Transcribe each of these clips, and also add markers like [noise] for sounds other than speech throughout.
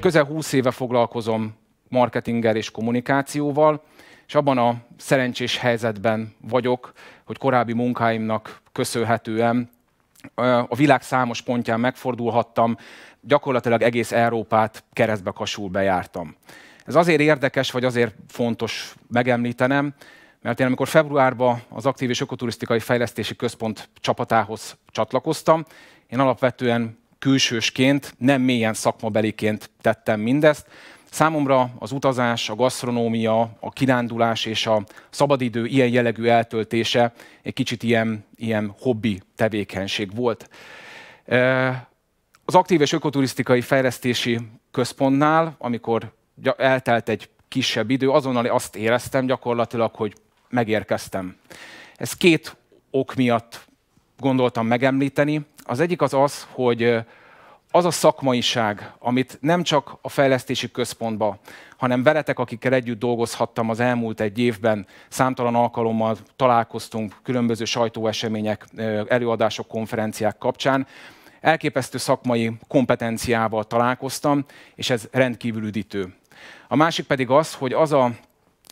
Közel 20 éve foglalkozom marketinggel és kommunikációval, és abban a szerencsés helyzetben vagyok, hogy korábbi munkáimnak köszönhetően a világ számos pontján megfordulhattam, gyakorlatilag egész Európát keresztbe kasul bejártam. Ez azért érdekes, vagy azért fontos megemlítenem, mert én amikor februárban az Aktív és Ökoturisztikai Fejlesztési Központ csapatához csatlakoztam, én alapvetően külsősként, nem mélyen szakmabeliként tettem mindezt. Számomra az utazás, a gasztronómia, a kirándulás és a szabadidő ilyen jellegű eltöltése egy kicsit ilyen, ilyen hobbi tevékenység volt. Az Aktív és Ökoturisztikai Fejlesztési Központnál, amikor eltelt egy kisebb idő, azonnal azt éreztem gyakorlatilag, hogy megérkeztem. Ez két ok miatt gondoltam megemlíteni. Az egyik az az, hogy az a szakmaiság, amit nem csak a fejlesztési központba, hanem veletek, akikkel együtt dolgozhattam az elmúlt egy évben, számtalan alkalommal találkoztunk különböző sajtóesemények, előadások, konferenciák kapcsán, elképesztő szakmai kompetenciával találkoztam, és ez rendkívül üdítő. A másik pedig az, hogy az a,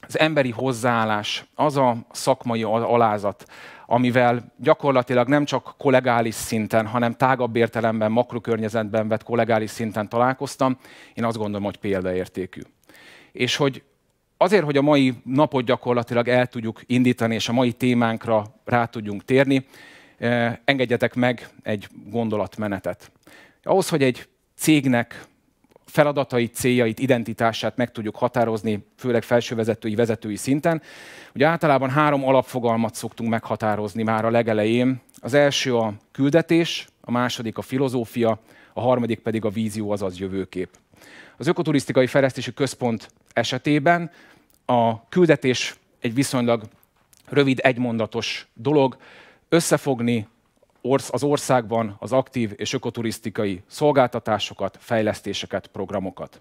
az emberi hozzáállás, az a szakmai alázat, amivel gyakorlatilag nem csak kollegális szinten, hanem tágabb értelemben, makrokörnyezetben vett kollegális szinten találkoztam, én azt gondolom, hogy példaértékű. És hogy azért, hogy a mai napot gyakorlatilag el tudjuk indítani, és a mai témánkra rá tudjunk térni, eh, engedjetek meg egy gondolatmenetet. Ahhoz, hogy egy cégnek feladatait, céljait, identitását meg tudjuk határozni, főleg felsővezetői, vezetői szinten. Ugye általában három alapfogalmat szoktunk meghatározni már a legelején. Az első a küldetés, a második a filozófia, a harmadik pedig a vízió, azaz jövőkép. Az Ökoturisztikai Fejlesztési Központ esetében a küldetés egy viszonylag rövid, egymondatos dolog, összefogni az országban az aktív és ökoturisztikai szolgáltatásokat, fejlesztéseket, programokat.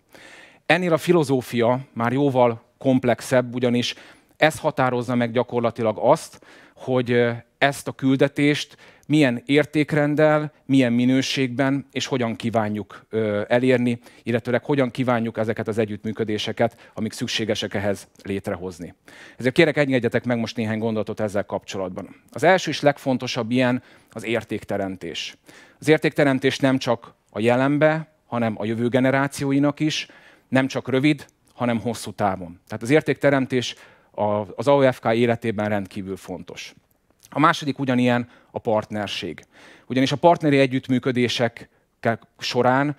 Ennél a filozófia már jóval komplexebb, ugyanis ez határozza meg gyakorlatilag azt, hogy ezt a küldetést milyen értékrenddel, milyen minőségben és hogyan kívánjuk elérni, illetőleg hogyan kívánjuk ezeket az együttműködéseket, amik szükségesek ehhez létrehozni. Ezért kérek engedjetek meg most néhány gondolatot ezzel kapcsolatban. Az első és legfontosabb ilyen az értékteremtés. Az értékteremtés nem csak a jelenbe, hanem a jövő generációinak is, nem csak rövid, hanem hosszú távon. Tehát az értékteremtés az AOFK életében rendkívül fontos. A második ugyanilyen a partnerség. Ugyanis a partneri együttműködések során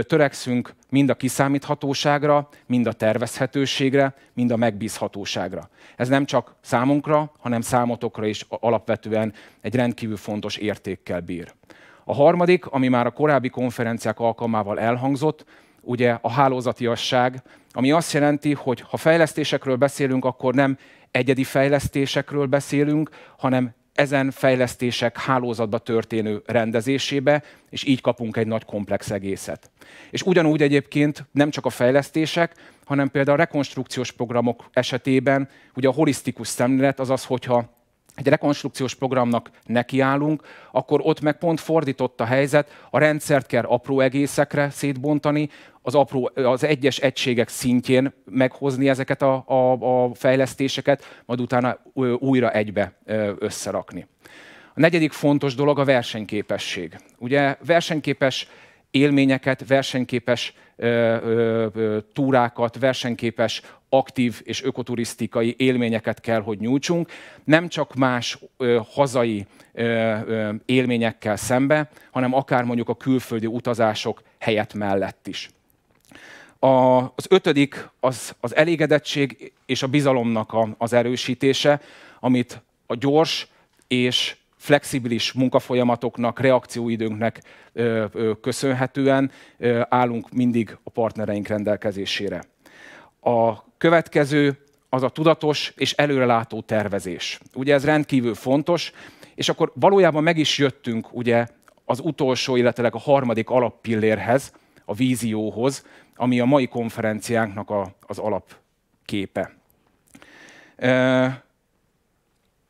törekszünk mind a kiszámíthatóságra, mind a tervezhetőségre, mind a megbízhatóságra. Ez nem csak számunkra, hanem számotokra is alapvetően egy rendkívül fontos értékkel bír. A harmadik, ami már a korábbi konferenciák alkalmával elhangzott, ugye a hálózatiasság, ami azt jelenti, hogy ha fejlesztésekről beszélünk, akkor nem egyedi fejlesztésekről beszélünk, hanem ezen fejlesztések hálózatba történő rendezésébe, és így kapunk egy nagy komplex egészet. És ugyanúgy egyébként nem csak a fejlesztések, hanem például a rekonstrukciós programok esetében ugye a holisztikus szemlélet az az, hogyha egy rekonstrukciós programnak nekiállunk, akkor ott meg pont fordított a helyzet, a rendszert kell apró egészekre szétbontani, az, apró, az egyes egységek szintjén meghozni ezeket a, a, a fejlesztéseket, majd utána újra egybe összerakni. A negyedik fontos dolog a versenyképesség. Ugye versenyképes élményeket, versenyképes ö, ö, túrákat, versenyképes aktív és ökoturisztikai élményeket kell, hogy nyújtsunk, nem csak más ö, hazai ö, ö, élményekkel szembe, hanem akár mondjuk a külföldi utazások helyett mellett is. A, az ötödik az, az elégedettség és a bizalomnak a, az erősítése, amit a gyors és flexibilis munkafolyamatoknak, reakcióidőnknek ö, ö, köszönhetően ö, állunk mindig a partnereink rendelkezésére. A következő az a tudatos és előrelátó tervezés. Ugye ez rendkívül fontos, és akkor valójában meg is jöttünk ugye az utolsó, illetve a harmadik alappillérhez, a vízióhoz, ami a mai konferenciánknak a, az alapképe. E,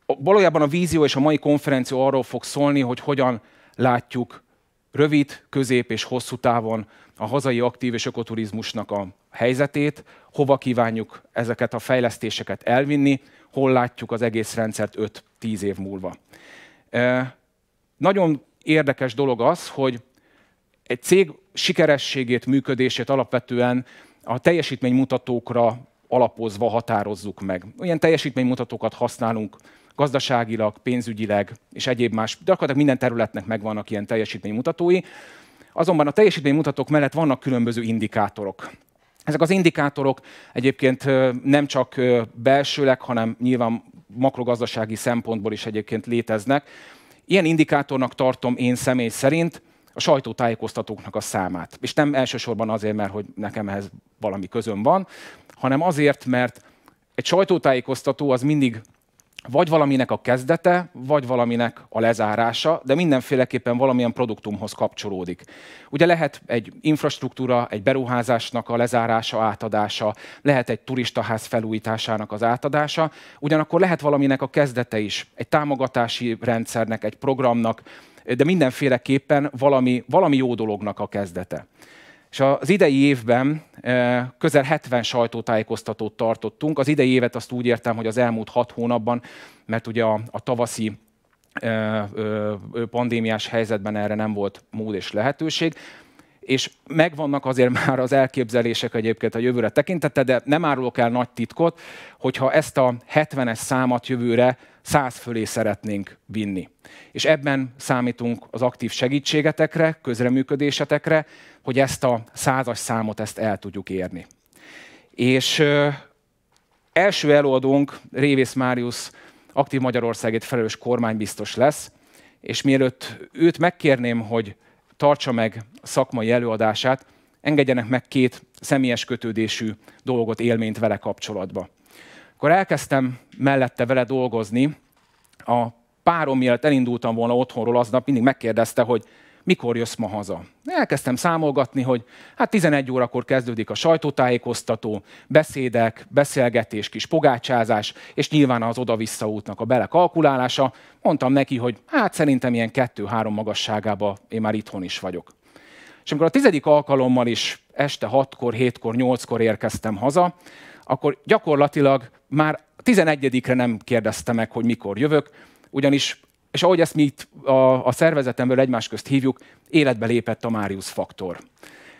valójában a vízió és a mai konferencia arról fog szólni, hogy hogyan látjuk rövid, közép és hosszú távon a hazai aktív és ökoturizmusnak a helyzetét, hova kívánjuk ezeket a fejlesztéseket elvinni, hol látjuk az egész rendszert 5-10 év múlva. Nagyon érdekes dolog az, hogy egy cég sikerességét, működését alapvetően a teljesítménymutatókra alapozva határozzuk meg. Olyan teljesítménymutatókat használunk gazdaságilag, pénzügyileg és egyéb más, gyakorlatilag minden területnek megvannak ilyen teljesítménymutatói. Azonban a teljesítménymutatók mellett vannak különböző indikátorok. Ezek az indikátorok egyébként nem csak belsőleg, hanem nyilván makrogazdasági szempontból is egyébként léteznek. Ilyen indikátornak tartom én személy szerint a sajtótájékoztatóknak a számát. És nem elsősorban azért, mert hogy nekem ehhez valami közöm van, hanem azért, mert egy sajtótájékoztató az mindig vagy valaminek a kezdete, vagy valaminek a lezárása, de mindenféleképpen valamilyen produktumhoz kapcsolódik. Ugye lehet egy infrastruktúra, egy beruházásnak a lezárása, átadása, lehet egy turistaház felújításának az átadása, ugyanakkor lehet valaminek a kezdete is, egy támogatási rendszernek, egy programnak, de mindenféleképpen valami, valami jó dolognak a kezdete. És az idei évben közel 70 sajtótájékoztatót tartottunk. Az idei évet azt úgy értem, hogy az elmúlt hat hónapban, mert ugye a, a tavaszi pandémiás helyzetben erre nem volt mód és lehetőség, és megvannak azért már az elképzelések egyébként a jövőre tekintete, de nem árulok el nagy titkot, hogyha ezt a 70-es számat jövőre 100 fölé szeretnénk vinni. És ebben számítunk az aktív segítségetekre, közreműködésetekre, hogy ezt a százas számot ezt el tudjuk érni. És ö, első előadónk Révész Máriusz aktív Magyarországért felelős kormánybiztos lesz, és mielőtt őt megkérném, hogy tartsa meg szakmai előadását, engedjenek meg két személyes kötődésű dolgot, élményt vele kapcsolatba. Akkor elkezdtem mellette vele dolgozni, a párom mielőtt elindultam volna otthonról aznap, mindig megkérdezte, hogy mikor jössz ma haza? Elkezdtem számolgatni, hogy hát 11 órakor kezdődik a sajtótájékoztató, beszédek, beszélgetés, kis pogácsázás, és nyilván az oda-vissza útnak a belekalkulálása. Mondtam neki, hogy hát szerintem ilyen kettő-három magasságába én már itthon is vagyok. És amikor a tizedik alkalommal is este 6-kor, 7-kor, 8-kor érkeztem haza, akkor gyakorlatilag már 11-re nem kérdezte meg, hogy mikor jövök, ugyanis és ahogy ezt mi itt a, a szervezetemből egymás közt hívjuk, életbe lépett a Marius faktor.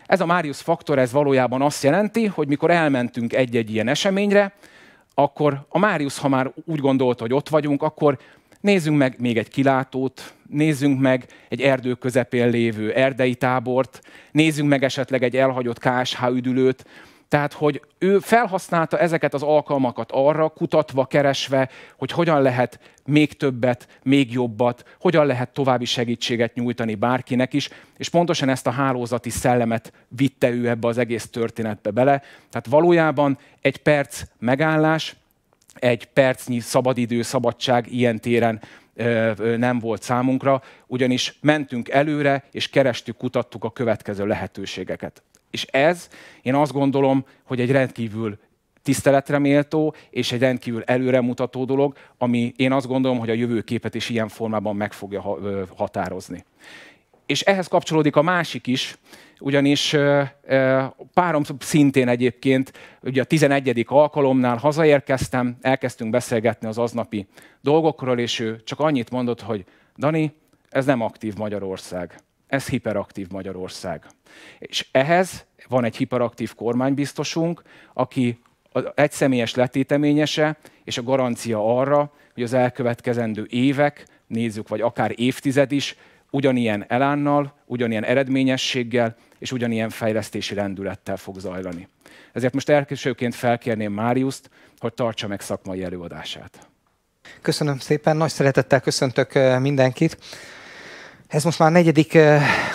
Ez a Marius faktor, ez valójában azt jelenti, hogy mikor elmentünk egy-egy ilyen eseményre, akkor a Máriusz, ha már úgy gondolta, hogy ott vagyunk, akkor nézzünk meg még egy kilátót, nézzünk meg egy erdő közepén lévő erdei tábort, nézzünk meg esetleg egy elhagyott KSH üdülőt, tehát, hogy ő felhasználta ezeket az alkalmakat arra, kutatva, keresve, hogy hogyan lehet még többet, még jobbat, hogyan lehet további segítséget nyújtani bárkinek is, és pontosan ezt a hálózati szellemet vitte ő ebbe az egész történetbe bele. Tehát valójában egy perc megállás, egy percnyi szabadidő, szabadság ilyen téren nem volt számunkra, ugyanis mentünk előre, és kerestük, kutattuk a következő lehetőségeket. És ez, én azt gondolom, hogy egy rendkívül tiszteletre méltó és egy rendkívül előremutató dolog, ami én azt gondolom, hogy a jövőképet is ilyen formában meg fogja határozni. És ehhez kapcsolódik a másik is, ugyanis párom szintén egyébként, ugye a 11. alkalomnál hazaérkeztem, elkezdtünk beszélgetni az aznapi dolgokról, és ő csak annyit mondott, hogy Dani, ez nem aktív Magyarország, ez hiperaktív Magyarország. És ehhez van egy hiperaktív kormánybiztosunk, aki egyszemélyes letéteményese, és a garancia arra, hogy az elkövetkezendő évek, nézzük, vagy akár évtized is, ugyanilyen elánnal, ugyanilyen eredményességgel és ugyanilyen fejlesztési rendülettel fog zajlani. Ezért most elsőként felkérném Máriuszt, hogy tartsa meg szakmai előadását. Köszönöm szépen, nagy szeretettel köszöntök eh, mindenkit. Ez most már a negyedik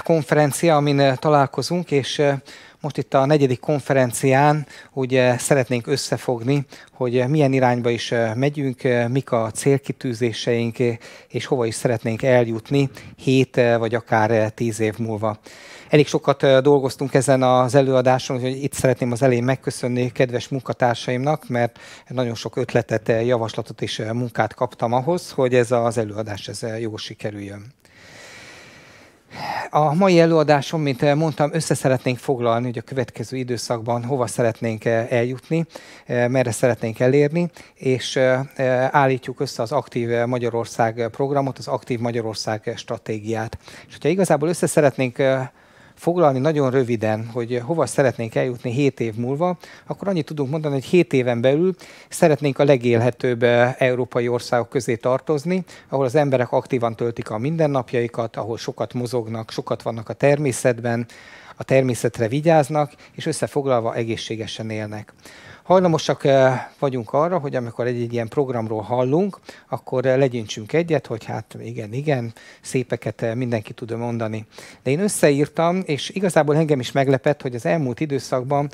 konferencia, amin találkozunk, és most itt a negyedik konferencián ugye szeretnénk összefogni, hogy milyen irányba is megyünk, mik a célkitűzéseink, és hova is szeretnénk eljutni hét vagy akár tíz év múlva. Elég sokat dolgoztunk ezen az előadáson, hogy itt szeretném az elején megköszönni kedves munkatársaimnak, mert nagyon sok ötletet, javaslatot és munkát kaptam ahhoz, hogy ez az előadás ez jól sikerüljön. A mai előadásom, mint mondtam, össze szeretnénk foglalni, hogy a következő időszakban hova szeretnénk eljutni, merre szeretnénk elérni, és állítjuk össze az Aktív Magyarország programot, az Aktív Magyarország stratégiát. És hogyha igazából össze szeretnénk foglalni nagyon röviden, hogy hova szeretnénk eljutni 7 év múlva, akkor annyit tudunk mondani, hogy 7 éven belül szeretnénk a legélhetőbb eh, európai országok közé tartozni, ahol az emberek aktívan töltik a mindennapjaikat, ahol sokat mozognak, sokat vannak a természetben, a természetre vigyáznak, és összefoglalva egészségesen élnek. Hajlamosak eh, vagyunk arra, hogy amikor egy, egy ilyen programról hallunk, akkor eh, legyintsünk egyet, hogy hát igen, igen, szépeket eh, mindenki tud mondani. De én összeírtam, és igazából engem is meglepett, hogy az elmúlt időszakban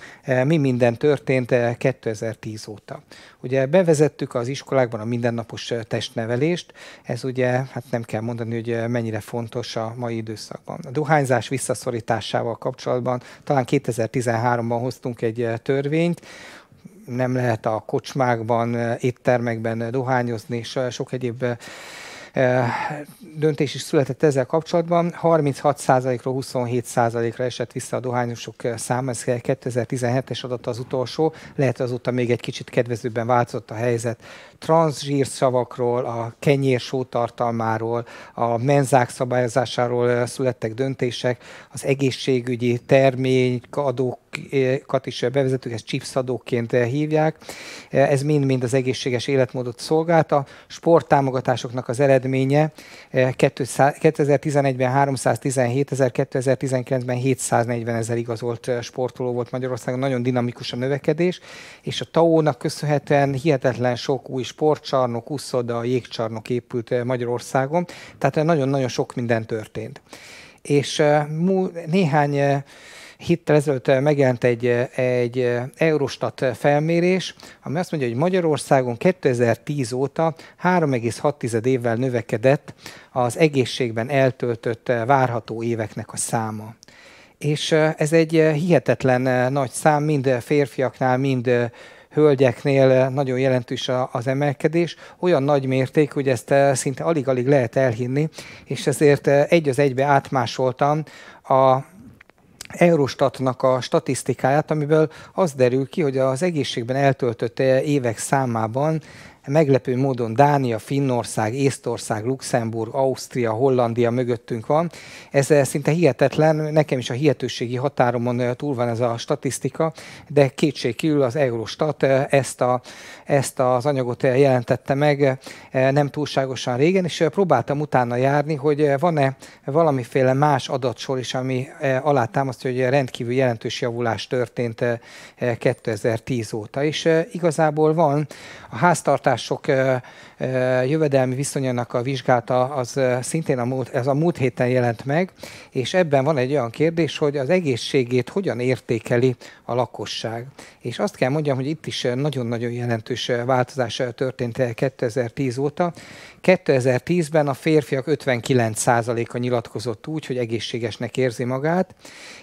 mi minden történt 2010 óta. Ugye bevezettük az iskolákban a mindennapos testnevelést, ez ugye, hát nem kell mondani, hogy mennyire fontos a mai időszakban. A dohányzás visszaszorításával kapcsolatban talán 2013-ban hoztunk egy törvényt, nem lehet a kocsmákban, éttermekben dohányozni, és sok egyéb döntés is született ezzel kapcsolatban. 36%-ról 27%-ra esett vissza a dohányosok száma, ez 2017-es adat az utolsó, lehet azóta még egy kicsit kedvezőbben változott a helyzet. Transzsír szavakról, a kenyér sótartalmáról, a menzák szabályozásáról születtek döntések, az egészségügyi terményadók adókat is bevezetők, ezt chipsadóként hívják. Ez mind-mind az egészséges életmódot szolgálta. Sporttámogatásoknak az eredménye 2011-ben 317 ezer, 2019-ben 740 ezer igazolt sportoló volt Magyarországon, nagyon dinamikus a növekedés, és a TAO-nak köszönhetően hihetetlen sok új sportcsarnok, uszoda, jégcsarnok épült Magyarországon, tehát nagyon-nagyon sok minden történt. És néhány héttel ezelőtt megjelent egy, egy Eurostat felmérés, ami azt mondja, hogy Magyarországon 2010 óta 3,6 évvel növekedett az egészségben eltöltött várható éveknek a száma. És ez egy hihetetlen nagy szám, mind férfiaknál, mind hölgyeknél nagyon jelentős az emelkedés, olyan nagy mérték, hogy ezt szinte alig-alig lehet elhinni, és ezért egy az egybe átmásoltam a Eurostatnak a statisztikáját, amiből az derül ki, hogy az egészségben eltöltött évek számában meglepő módon Dánia, Finnország, Észtország, Luxemburg, Ausztria, Hollandia mögöttünk van. Ez eh, szinte hihetetlen, nekem is a hihetőségi határomon eh, túl van ez a statisztika, de kétségkívül az Eurostat eh, ezt, a, ezt az anyagot jelentette meg nem túlságosan régen, és próbáltam utána járni, hogy van-e valamiféle más adatsor is, ami alátámasztja, hogy rendkívül jelentős javulás történt 2010 óta. És igazából van a háztartás háztartások jövedelmi viszonyának a vizsgálata az szintén a múlt, ez a múlt héten jelent meg, és ebben van egy olyan kérdés, hogy az egészségét hogyan értékeli a lakosság. És azt kell mondjam, hogy itt is nagyon-nagyon jelentős változás történt 2010 óta. 2010-ben a férfiak 59%-a nyilatkozott úgy, hogy egészségesnek érzi magát,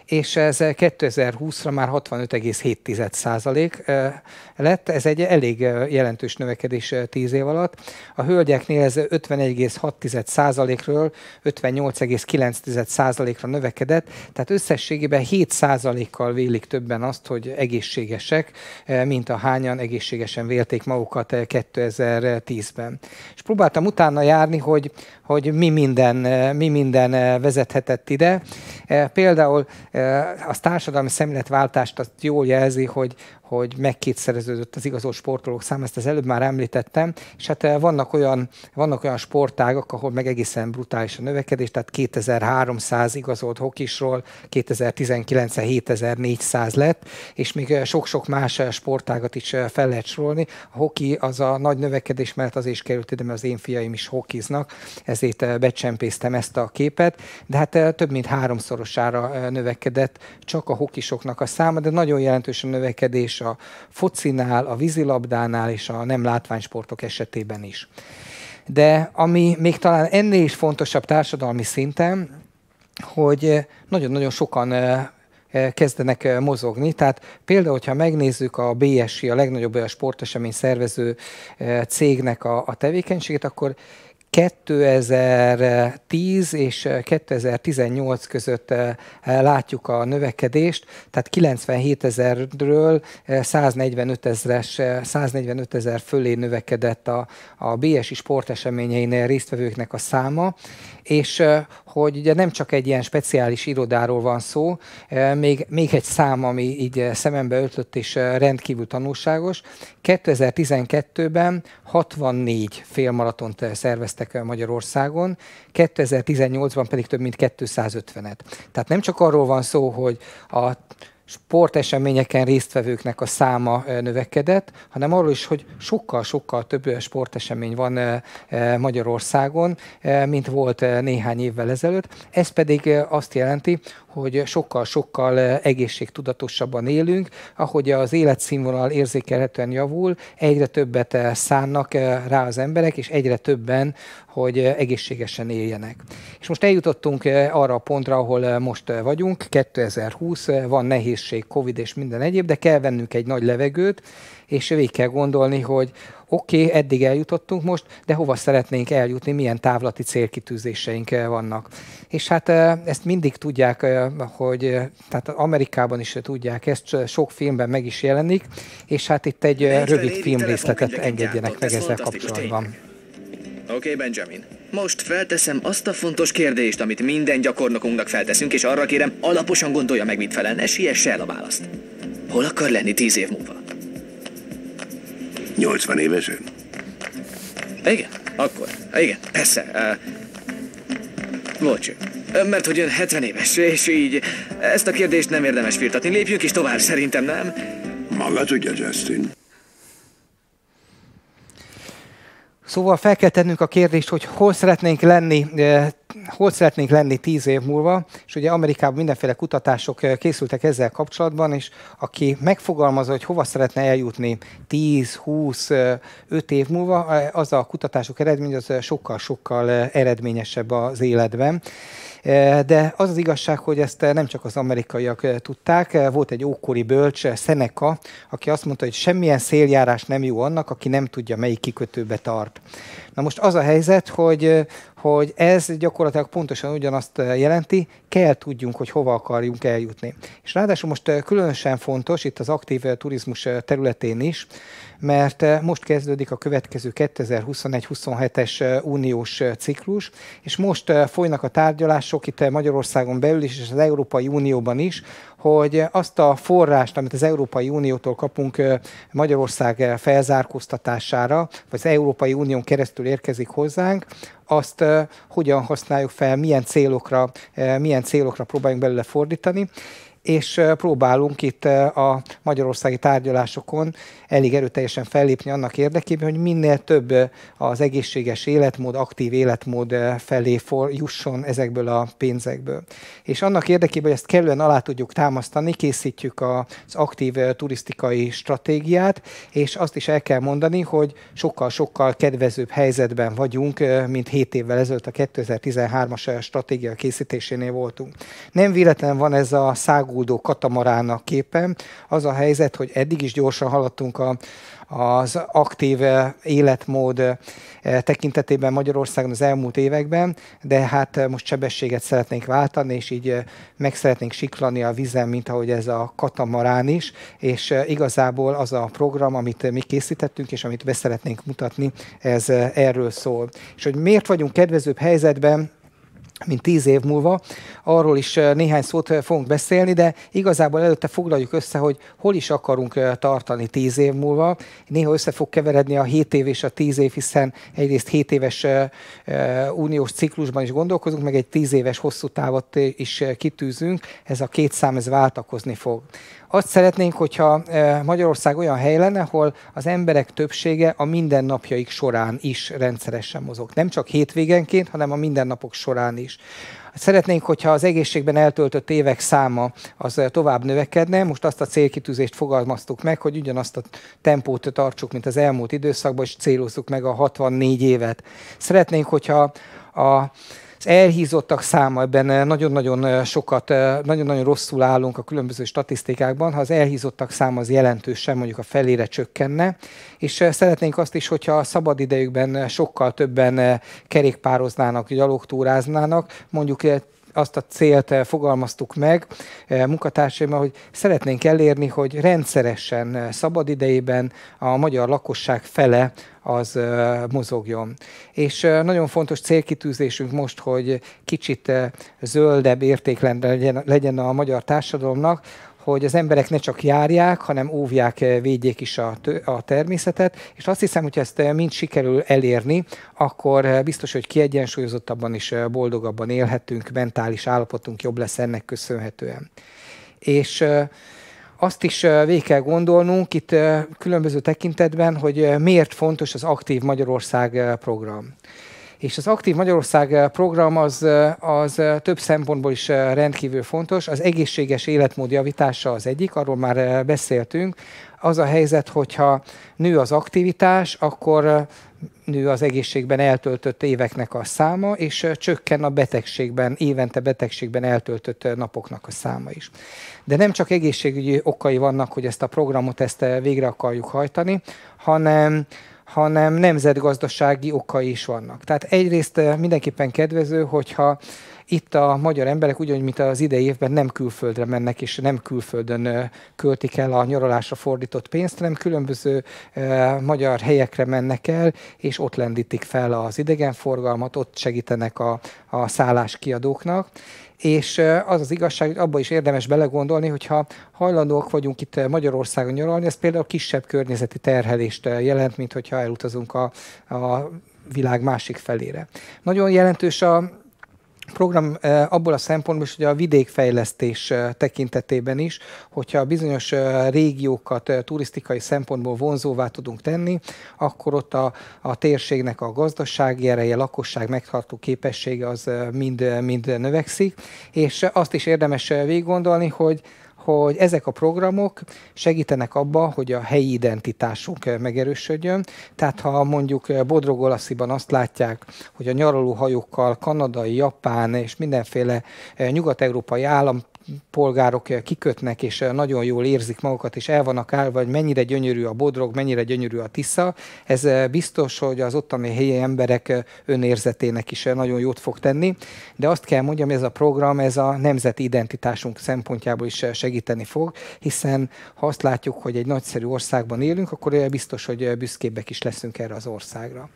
és ez 2020-ra már 65,7% lett. Ez egy elég jelentős növekedés 10 év alatt. A hölgyeknél ez 51,6%-ról 58,9%-ra növekedett, tehát összességében 7%-kal vélik többen azt, hogy egészségesek, mint a hányan egészségesen vélték magukat 2010-ben. És próbáltam utána járni, hogy, hogy mi, minden, mi minden vezethetett ide. Például a társadalmi szemléletváltást azt jól jelzi, hogy hogy megkétszereződött az igazolt sportolók száma, ezt az előbb már említettem, és hát eh, vannak olyan, vannak olyan sportágak, ahol meg egészen brutális a növekedés, tehát 2300 igazolt hokisról 2019-ben 7400 lett, és még eh, sok-sok más eh, sportágat is fel lehet sorolni. A hoki az a nagy növekedés, mert az is került ide, mert az én fiaim is hokiznak, ezért becsempésztem ezt a képet, de hát több mint háromszorosára növekedett csak a hokisoknak a száma, de nagyon jelentős a növekedés a focinál, a vízilabdánál és a nem látványsportok esetében is. De ami még talán ennél is fontosabb társadalmi szinten, hogy nagyon-nagyon sokan eh, eh, kezdenek eh, mozogni. Tehát például, hogyha megnézzük a BSI, a legnagyobb sportesemény szervező cégnek a, a tevékenységét, akkor 2010 és 2018 között látjuk a növekedést, tehát 97 ezerről 145 ezeres, 145 ezer fölé növekedett a, a BSI sporteseményeinél résztvevőknek a száma, és hogy ugye nem csak egy ilyen speciális irodáról van szó, még, még egy szám, ami így szemembe ötlött és rendkívül tanulságos. 2012-ben 64 félmaratont szerveztek Magyarországon, 2018-ban pedig több mint 250-et. Tehát nem csak arról van szó, hogy a sporteseményeken résztvevőknek a száma növekedett, hanem arról is, hogy sokkal-sokkal több sportesemény van Magyarországon, mint volt néhány évvel ezelőtt. Ez pedig azt jelenti, hogy sokkal-sokkal egészségtudatosabban élünk, ahogy az életszínvonal érzékelhetően javul, egyre többet szánnak rá az emberek, és egyre többen, hogy egészségesen éljenek. És most eljutottunk arra a pontra, ahol most vagyunk, 2020, van nehézség, Covid és minden egyéb, de kell vennünk egy nagy levegőt, és végig kell gondolni, hogy oké, okay, eddig eljutottunk most, de hova szeretnénk eljutni, milyen távlati célkitűzéseink vannak. És hát ezt mindig tudják, hogy tehát Amerikában is tudják, ezt sok filmben meg is jelenik, és hát itt egy rövid filmrészletet engedjenek meg ezzel kapcsolatban. Oké, okay, Benjamin. Most felteszem azt a fontos kérdést, amit minden gyakornokunknak felteszünk, és arra kérem, alaposan gondolja meg, mit felel, ne siesse el a választ. Hol akar lenni tíz év múlva? 80 évesen? Igen, akkor. Igen, persze. Uh, bocs. Mert hogy ön 70 éves, és így ezt a kérdést nem érdemes firtatni. Lépjünk is tovább, szerintem nem. Maga tudja, Justin. Szóval fel kell tennünk a kérdést, hogy hol szeretnénk lenni, eh, hol szeretnénk lenni tíz év múlva, és ugye Amerikában mindenféle kutatások eh, készültek ezzel kapcsolatban, és aki megfogalmazza, hogy hova szeretne eljutni 10, 20, 5 év múlva, eh, az a kutatások eredmény az sokkal-sokkal eredményesebb az életben. De az az igazság, hogy ezt nem csak az amerikaiak tudták. Volt egy ókori bölcs, Seneca, aki azt mondta, hogy semmilyen széljárás nem jó annak, aki nem tudja, melyik kikötőbe tart. Na most az a helyzet, hogy, hogy ez gyakorlatilag pontosan ugyanazt jelenti, kell tudjunk, hogy hova akarjunk eljutni. És ráadásul most különösen fontos itt az aktív turizmus területén is, mert eh, most kezdődik a következő 2021-27-es eh, uniós eh, ciklus, és most folynak a tárgyalások itt Magyarországon belül is, és az Európai Unióban is, hogy azt a forrást, amit az Európai Uniótól kapunk Magyarország felzárkóztatására, vagy az Európai Unión keresztül érkezik hozzánk, azt hogyan használjuk fel, milyen célokra, milyen célokra próbáljunk belőle fordítani és próbálunk itt a magyarországi tárgyalásokon elég erőteljesen fellépni annak érdekében, hogy minél több az egészséges életmód, aktív életmód felé for, jusson ezekből a pénzekből. És annak érdekében, hogy ezt kellően alá tudjuk támasztani, készítjük az aktív turisztikai stratégiát, és azt is el kell mondani, hogy sokkal-sokkal kedvezőbb helyzetben vagyunk, mint 7 évvel ezelőtt a 2013-as stratégia készítésénél voltunk. Nem véletlen van ez a száguldó katamarának képen. Az a helyzet, hogy eddig is gyorsan haladtunk a, az aktív eh, életmód eh, tekintetében Magyarországon az elmúlt években, de hát eh, most sebességet szeretnénk váltani, és így meg szeretnénk siklani a vizen, mint ahogy ez a katamarán is, és igazából az a program, amit mi készítettünk, és amit beszeretnénk mutatni, ez erről szól. És hogy miért vagyunk kedvezőbb helyzetben, mint tíz év múlva. Arról is néhány szót fogunk beszélni, de igazából előtte foglaljuk össze, hogy hol is akarunk tartani tíz év múlva. Néha össze fog keveredni a 7 év és a 10 év, hiszen egyrészt 7 éves uniós ciklusban is gondolkozunk, meg egy 10 éves hosszú távot is kitűzünk. Ez a két szám ez váltakozni fog. Azt szeretnénk, hogyha e, Magyarország olyan hely lenne, ahol az emberek többsége a mindennapjaik során is rendszeresen mozog. Nem csak hétvégenként, hanem a mindennapok során is. Szeretnénk, hogyha az egészségben eltöltött évek száma az tovább növekedne. Most azt a célkitűzést fogalmaztuk meg, hogy ugyanazt a tempót tartsuk, mint az elmúlt időszakban, és célozzuk meg a 64 évet. Szeretnénk, hogyha a Az elhízottak száma, ebben nagyon-nagyon sokat, nagyon-nagyon rosszul állunk a különböző statisztikákban, ha az elhízottak száma az jelentősen mondjuk a felére csökkenne, és szeretnénk azt is, hogyha a szabadidejükben sokkal többen kerékpároznának, gyalogtúráznának, mondjuk azt a célt eh, fogalmaztuk meg eh, munkatársaimmal, hogy szeretnénk elérni, hogy rendszeresen eh, szabadidejében a magyar lakosság fele az mozogjon. És nagyon fontos célkitűzésünk most, hogy kicsit zöldebb értéklen legyen, a magyar társadalomnak, hogy az emberek ne csak járják, hanem óvják, eh, védjék is a, a természetet, és azt hiszem, hogy ezt eh, mind sikerül elérni, akkor eh, biztos, hogy kiegyensúlyozottabban és boldogabban élhetünk, mentális állapotunk jobb lesz ennek köszönhetően. És azt is végig kell gondolnunk itt különböző tekintetben, hogy miért fontos az Aktív Magyarország program. És az Aktív Magyarország eh, program az, eh, az eh, több szempontból is rendkívül fontos. Az egészséges életmód javítása az egyik, arról már beszéltünk. Az a helyzet, hogyha nő az aktivitás, akkor nő az egészségben eltöltött éveknek a száma, és csökken a betegségben, évente betegségben eltöltött napoknak a száma is. De nem csak egészségügyi okai vannak, hogy ezt a programot ezt végre akarjuk hajtani, hanem hanem nemzetgazdasági okai is vannak. Tehát egyrészt eh, mindenképpen kedvező, hogyha itt a magyar emberek ugyanúgy, mint az idei évben nem külföldre mennek, és nem külföldön eh, költik el a nyaralásra fordított pénzt, hanem különböző eh, magyar helyekre mennek el, és ott lendítik fel az idegenforgalmat, ott segítenek a, a szálláskiadóknak és az az igazság, hogy abba is érdemes belegondolni, hogyha hajlandóak vagyunk itt Magyarországon nyaralni, ez például kisebb környezeti terhelést jelent, mint hogyha elutazunk a, a világ másik felére. Nagyon jelentős a program abból a szempontból is, hogy a vidékfejlesztés tekintetében is, hogyha bizonyos régiókat turisztikai szempontból vonzóvá tudunk tenni, akkor ott a, a térségnek a gazdasági ereje, lakosság megtartó képessége az mind, mind növekszik, és azt is érdemes végig gondolni, hogy hogy ezek a programok segítenek abba, hogy a helyi identitásunk megerősödjön. Tehát ha mondjuk Bodrogolasziban azt látják, hogy a nyaraló hajókkal kanadai, japán és mindenféle nyugat-európai állam polgárok kikötnek, és nagyon jól érzik magukat, és el vannak állva, hogy mennyire gyönyörű a Bodrog, mennyire gyönyörű a Tisza. Ez biztos, hogy az ottani helyi emberek önérzetének is nagyon jót fog tenni, de azt kell mondjam, ez a program, ez a nemzeti identitásunk szempontjából is segíteni fog, hiszen ha azt látjuk, hogy egy nagyszerű országban élünk, akkor biztos, hogy büszkébbek is leszünk erre az országra.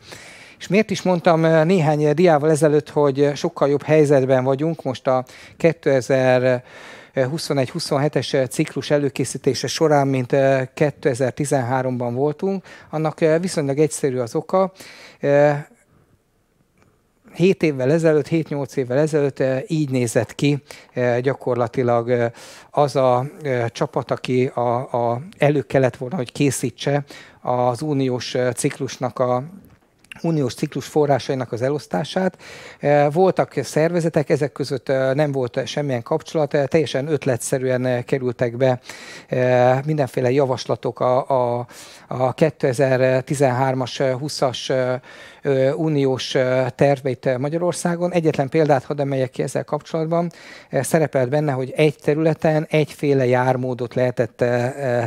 És miért is mondtam néhány diával ezelőtt, hogy sokkal jobb helyzetben vagyunk most a 2021-27-es ciklus előkészítése során, mint 2013-ban voltunk. Annak viszonylag egyszerű az oka. 7 évvel ezelőtt, 7-8 évvel ezelőtt így nézett ki gyakorlatilag az a csapat, aki a, a elő kellett volna, hogy készítse az uniós ciklusnak a uniós ciklus forrásainak az elosztását. E, voltak szervezetek, ezek között e, nem volt semmilyen kapcsolat, e, teljesen ötletszerűen kerültek be mindenféle javaslatok a, a, a 2013-as, 20-as uniós terveit Magyarországon. Egyetlen példát hadd emeljek ki ezzel kapcsolatban. Szerepelt benne, hogy egy területen egyféle jármódot lehetett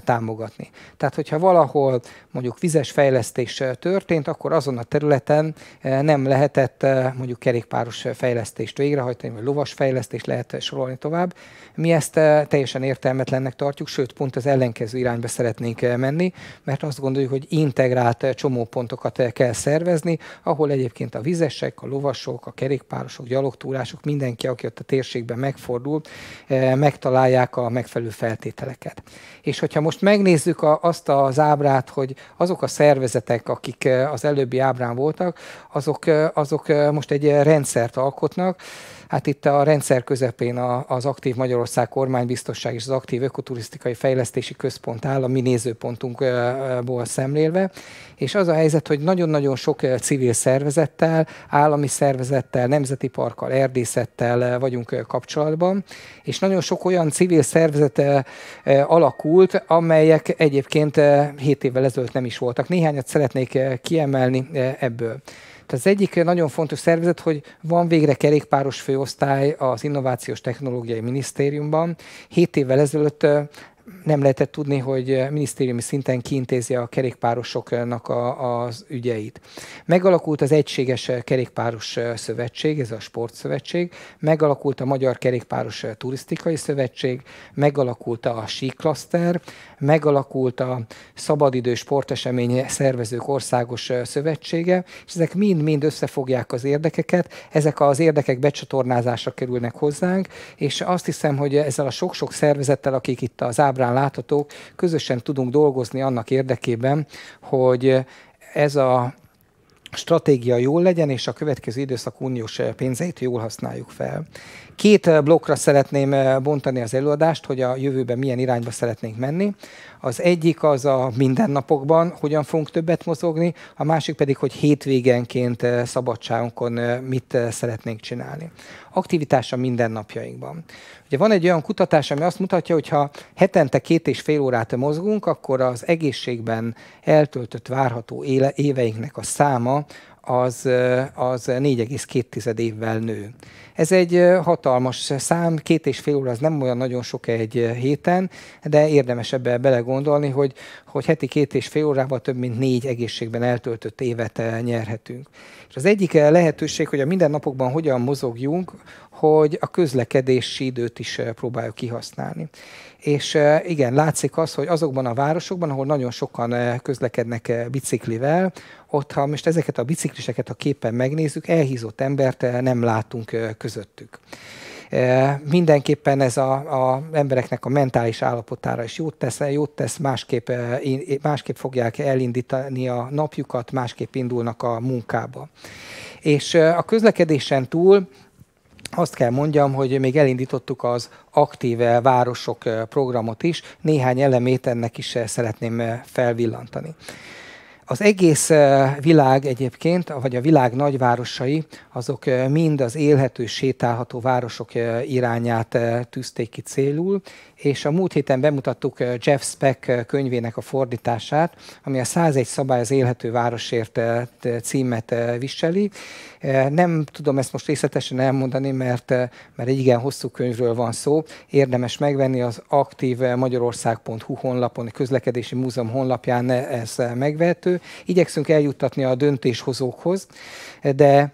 támogatni. Tehát, hogyha valahol mondjuk vizes fejlesztés történt, akkor azon a területen nem lehetett mondjuk kerékpáros fejlesztést végrehajtani, vagy lovas fejlesztést lehet sorolni tovább. Mi ezt teljesen értelmetlennek tartjuk, sőt, pont az ellenkező irányba szeretnénk menni, mert azt gondoljuk, hogy integrált csomópontokat kell szervezni, ahol egyébként a vizesek, a lovasok, a kerékpárosok, gyalogtúrások, mindenki, aki ott a térségben megfordul, eh, megtalálják a megfelelő feltételeket. És hogyha most megnézzük a, azt az ábrát, hogy azok a szervezetek, akik eh, az előbbi ábrán voltak, azok, eh, azok most egy rendszert alkotnak, Hát itt a rendszer közepén az Aktív Magyarország kormánybiztosság és az Aktív Ökoturisztikai Fejlesztési Központ áll a mi nézőpontunkból szemlélve, és az a helyzet, hogy nagyon-nagyon sok civil szervezettel, állami szervezettel, nemzeti parkkal, erdészettel vagyunk kapcsolatban, és nagyon sok olyan civil szervezet alakult, amelyek egyébként 7 évvel ezelőtt nem is voltak. Néhányat szeretnék kiemelni ebből. Tehát az egyik nagyon fontos szervezet, hogy van végre kerékpáros főosztály az Innovációs Technológiai Minisztériumban. Hét évvel ezelőtt nem lehetett tudni, hogy minisztériumi szinten kiintézi a kerékpárosoknak a, az ügyeit. Megalakult az Egységes Kerékpáros Szövetség, ez a sportszövetség, megalakult a Magyar Kerékpáros Turisztikai Szövetség, megalakult a Síklaszter, megalakult a Szabadidő Sportesemény Szervezők Országos Szövetsége, és ezek mind-mind összefogják az érdekeket, ezek az érdekek becsatornázásra kerülnek hozzánk, és azt hiszem, hogy ezzel a sok-sok szervezettel, akik itt az ábrán láthatók, közösen tudunk dolgozni annak érdekében, hogy ez a stratégia jól legyen, és a következő időszak uniós pénzeit jól használjuk fel. Két blokkra szeretném bontani az előadást, hogy a jövőben milyen irányba szeretnénk menni. Az egyik az a mindennapokban, hogyan fogunk többet mozogni, a másik pedig, hogy hétvégenként szabadságunkon mit szeretnénk csinálni. Aktivitás a mindennapjainkban. Ugye van egy olyan kutatás, ami azt mutatja, hogy ha hetente két és fél órát mozgunk, akkor az egészségben eltöltött várható éle, éveinknek a száma az, az 4,2 évvel nő. Ez egy hatalmas szám, két és fél óra az nem olyan nagyon sok egy héten, de érdemes ebbe belegondolni, hogy, hogy heti két és fél órával több mint négy egészségben eltöltött évet nyerhetünk. És az egyik lehetőség, hogy a mindennapokban hogyan mozogjunk, hogy a közlekedési időt is próbáljuk kihasználni. És igen, látszik az, hogy azokban a városokban, ahol nagyon sokan közlekednek biciklivel, ott, ha most ezeket a bicikliseket a képen megnézzük, elhízott embert nem látunk közöttük. Mindenképpen ez a, a embereknek a mentális állapotára is jót tesz, jót tesz másképp, másképp fogják elindítani a napjukat, másképp indulnak a munkába. És a közlekedésen túl azt kell mondjam, hogy még elindítottuk az aktív városok programot is, néhány elemét ennek is szeretném felvillantani. Az egész világ egyébként, vagy a világ nagyvárosai, azok mind az élhető, sétálható városok irányát tűzték ki célul, és a múlt héten bemutattuk Jeff Speck könyvének a fordítását, ami a 101 szabály az élhető városért címet viseli. Nem tudom ezt most részletesen elmondani, mert, mert egy igen hosszú könyvről van szó. Érdemes megvenni az aktív magyarország.hu honlapon, a közlekedési múzeum honlapján ez megvehető. Igyekszünk eljuttatni a döntéshozókhoz, de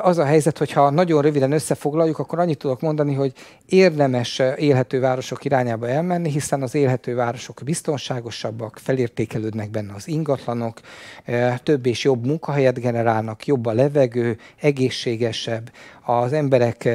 az a helyzet, hogyha nagyon röviden összefoglaljuk, akkor annyit tudok mondani, hogy érdemes élhető városok irányába elmenni, hiszen az élhető városok biztonságosabbak, felértékelődnek benne az ingatlanok, több és jobb munkahelyet generálnak, jobb a levegő, egészségesebb, az emberek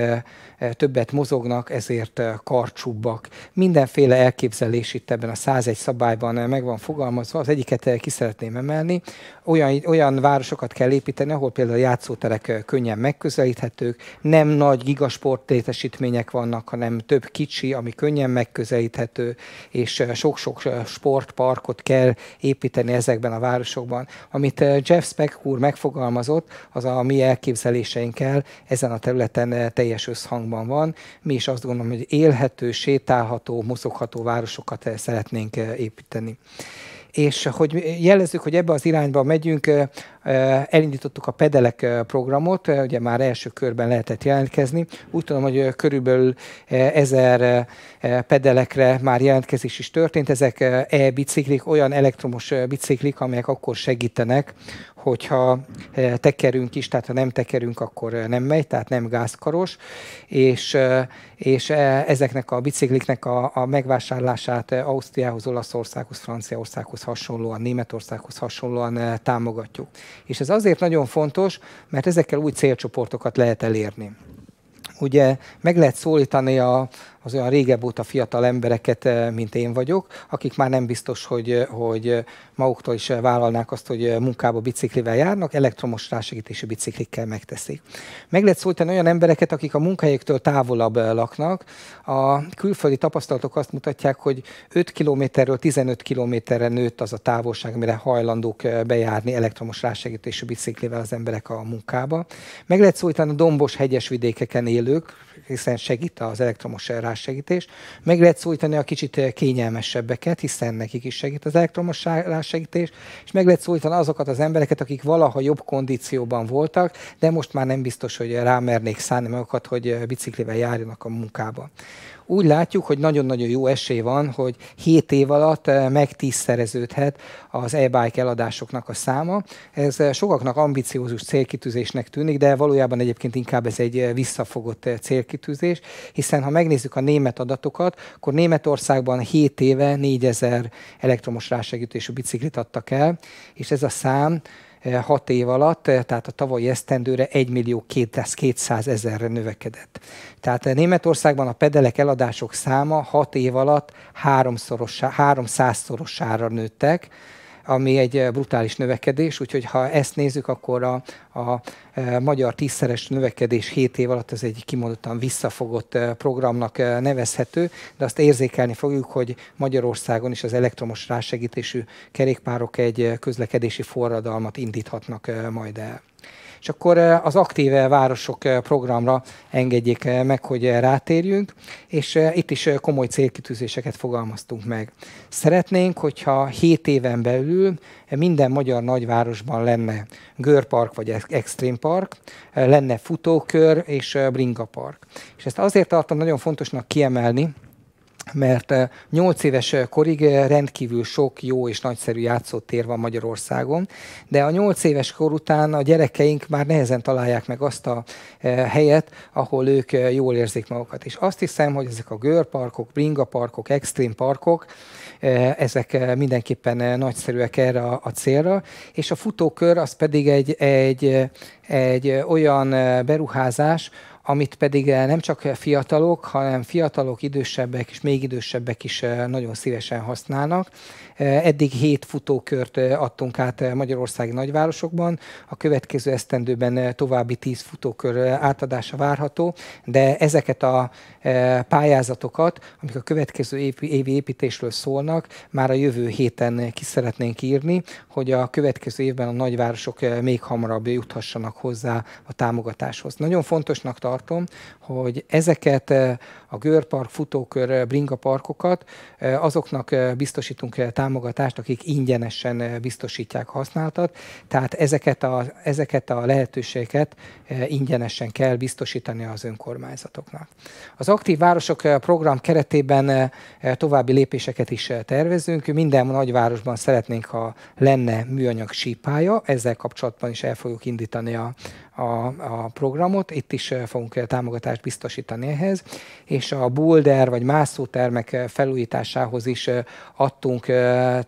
többet mozognak, ezért karcsúbbak. Mindenféle elképzelés itt ebben a 101 szabályban meg van fogalmazva. Az egyiket ki szeretném emelni. Olyan, olyan városokat kell építeni, ahol például a játszóterek könnyen megközelíthetők, nem nagy gigasport létesítmények vannak, hanem több kicsi, ami könnyen megközelíthető, és sok-sok sportparkot kell építeni ezekben a városokban. Amit Jeff Speck úr megfogalmazott, az a mi elképzeléseinkkel ezen a területen teljes összhangban országban van. Mi is azt gondolom, hogy élhető, sétálható, mozogható városokat eh, szeretnénk eh, építeni. És hogy jelezzük, hogy ebbe az irányba megyünk, eh, elindítottuk a Pedelek programot, ugye már első körben lehetett jelentkezni. Úgy tudom, hogy körülbelül ezer pedelekre már jelentkezés is történt. Ezek e-biciklik, olyan elektromos biciklik, amelyek akkor segítenek, hogyha eh, tekerünk is, tehát ha nem tekerünk, akkor eh, nem megy, tehát nem gázkaros, és, eh, és ezeknek a bicikliknek a, a megvásárlását Ausztriához, Olaszországhoz, Franciaországhoz hasonlóan, Németországhoz hasonlóan támogatjuk. És ez azért nagyon fontos, mert ezekkel új célcsoportokat lehet elérni ugye meg lehet szólítani a, az olyan régebb óta fiatal embereket, eh, mint én vagyok, akik már nem biztos, hogy, eh, hogy eh, maguktól is vállalnák azt, hogy munkába biciklivel járnak, elektromos rásegítési biciklikkel megteszik. Meg lehet szólítani olyan embereket, akik a munkahelyektől távolabb laknak. A külföldi tapasztalatok azt mutatják, hogy 5 kilométerről 15 kilométerre nőtt az a távolság, amire hajlandók bejárni elektromos rásegítésű biciklivel az emberek a munkába. Meg lehet szólítani a dombos hegyes vidékeken élők, hiszen segít az elektromos rássegítés. Meg lehet szólítani a kicsit kényelmesebbeket, hiszen nekik is segít az elektromos rássegítés, és meg lehet szólítani azokat az embereket, akik valaha jobb kondícióban voltak, de most már nem biztos, hogy rámernék szállni magukat, hogy biciklivel járjanak a munkába úgy látjuk, hogy nagyon-nagyon jó esély van, hogy 7 év alatt eh, meg tízszereződhet az e-bike eladásoknak a száma. Ez eh, sokaknak ambiciózus célkitűzésnek tűnik, de valójában egyébként inkább ez egy eh, visszafogott célkitűzés, hiszen ha megnézzük a német adatokat, akkor Németországban 7 éve 4000 elektromos rásegítésű biciklit adtak el, és ez a szám hat év alatt, tehát a tavalyi esztendőre 1 millió 200 ezerre növekedett. Tehát Németországban a pedelek eladások száma hat év alatt háromszoros, 300-szorosára nőttek, ami egy eh, brutális növekedés, úgyhogy ha ezt nézzük, akkor a, a eh, magyar tízszeres növekedés 7 év alatt ez egy kimondottan visszafogott eh, programnak nevezhető, de azt érzékelni fogjuk, hogy Magyarországon is az elektromos rásegítésű kerékpárok egy közlekedési forradalmat indíthatnak majd el. És akkor az aktív városok programra engedjék meg, hogy rátérjünk, és itt is komoly célkitűzéseket fogalmaztunk meg. Szeretnénk, hogyha 7 éven belül minden magyar nagyvárosban lenne görpark vagy extreme park, lenne futókör és bringa park. És ezt azért tartom nagyon fontosnak kiemelni, mert 8 éves korig rendkívül sok jó és nagyszerű játszótér van Magyarországon, de a 8 éves kor után a gyerekeink már nehezen találják meg azt a helyet, ahol ők jól érzik magukat. És azt hiszem, hogy ezek a görparkok, bringa parkok, extrém parkok, ezek mindenképpen nagyszerűek erre a, célra, és a futókör az pedig egy, egy, egy olyan beruházás, amit pedig eh, nem csak fiatalok, hanem fiatalok, idősebbek és még idősebbek is eh, nagyon szívesen használnak. Eddig hét futókört adtunk át Magyarországi nagyvárosokban, a következő esztendőben további tíz futókör átadása várható, de ezeket a pályázatokat, amik a következő évi építésről szólnak, már a jövő héten ki szeretnénk írni, hogy a következő évben a nagyvárosok még hamarabb juthassanak hozzá a támogatáshoz. Nagyon fontosnak tartom, hogy ezeket a görpark, futókör, bringa parkokat azoknak biztosítunk támogatást, akik ingyenesen biztosítják a használatot, tehát ezeket a, ezeket a lehetőségeket ingyenesen kell biztosítani az önkormányzatoknak. Az Aktív Városok program keretében további lépéseket is tervezünk. Minden nagyvárosban szeretnénk, ha lenne műanyag sípája, ezzel kapcsolatban is el fogjuk indítani a, a, a programot, itt is fogunk támogatást biztosítani ehhez, és a boulder vagy mászótermek felújításához is adtunk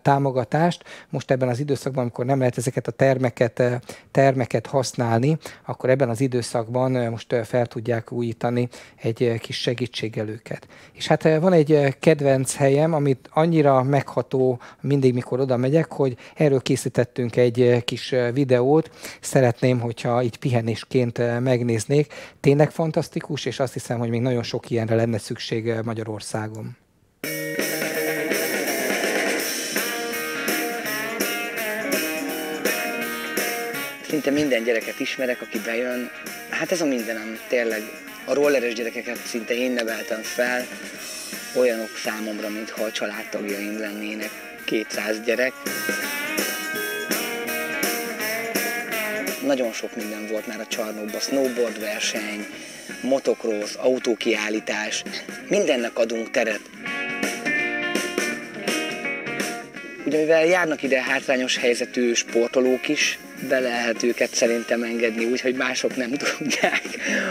támogatást. Most ebben az időszakban, amikor nem lehet ezeket a termeket, termeket használni, akkor ebben az időszakban most fel tudják újítani egy kis segítséggel őket. És hát van egy kedvenc helyem, amit annyira megható mindig, mikor oda megyek, hogy erről készítettünk egy kis videót. Szeretném, hogyha így pihenésként eh, megnéznék. Tényleg fantasztikus, és azt hiszem, hogy még nagyon sok ilyenre lenne szükség eh, Magyarországon. Szinte minden gyereket ismerek, aki bejön. Hát ez a mindenem, tényleg. A rolleres gyerekeket szinte én neveltem fel, olyanok számomra, mintha a családtagjaim lennének. 200 gyerek. Nagyon sok minden volt már a csarnokban, snowboard verseny, motocross, autókiállítás, mindennek adunk teret. Ugye mivel járnak ide hátrányos helyzetű sportolók is, be lehet őket szerintem engedni úgy, hogy mások nem [laughs] tudják,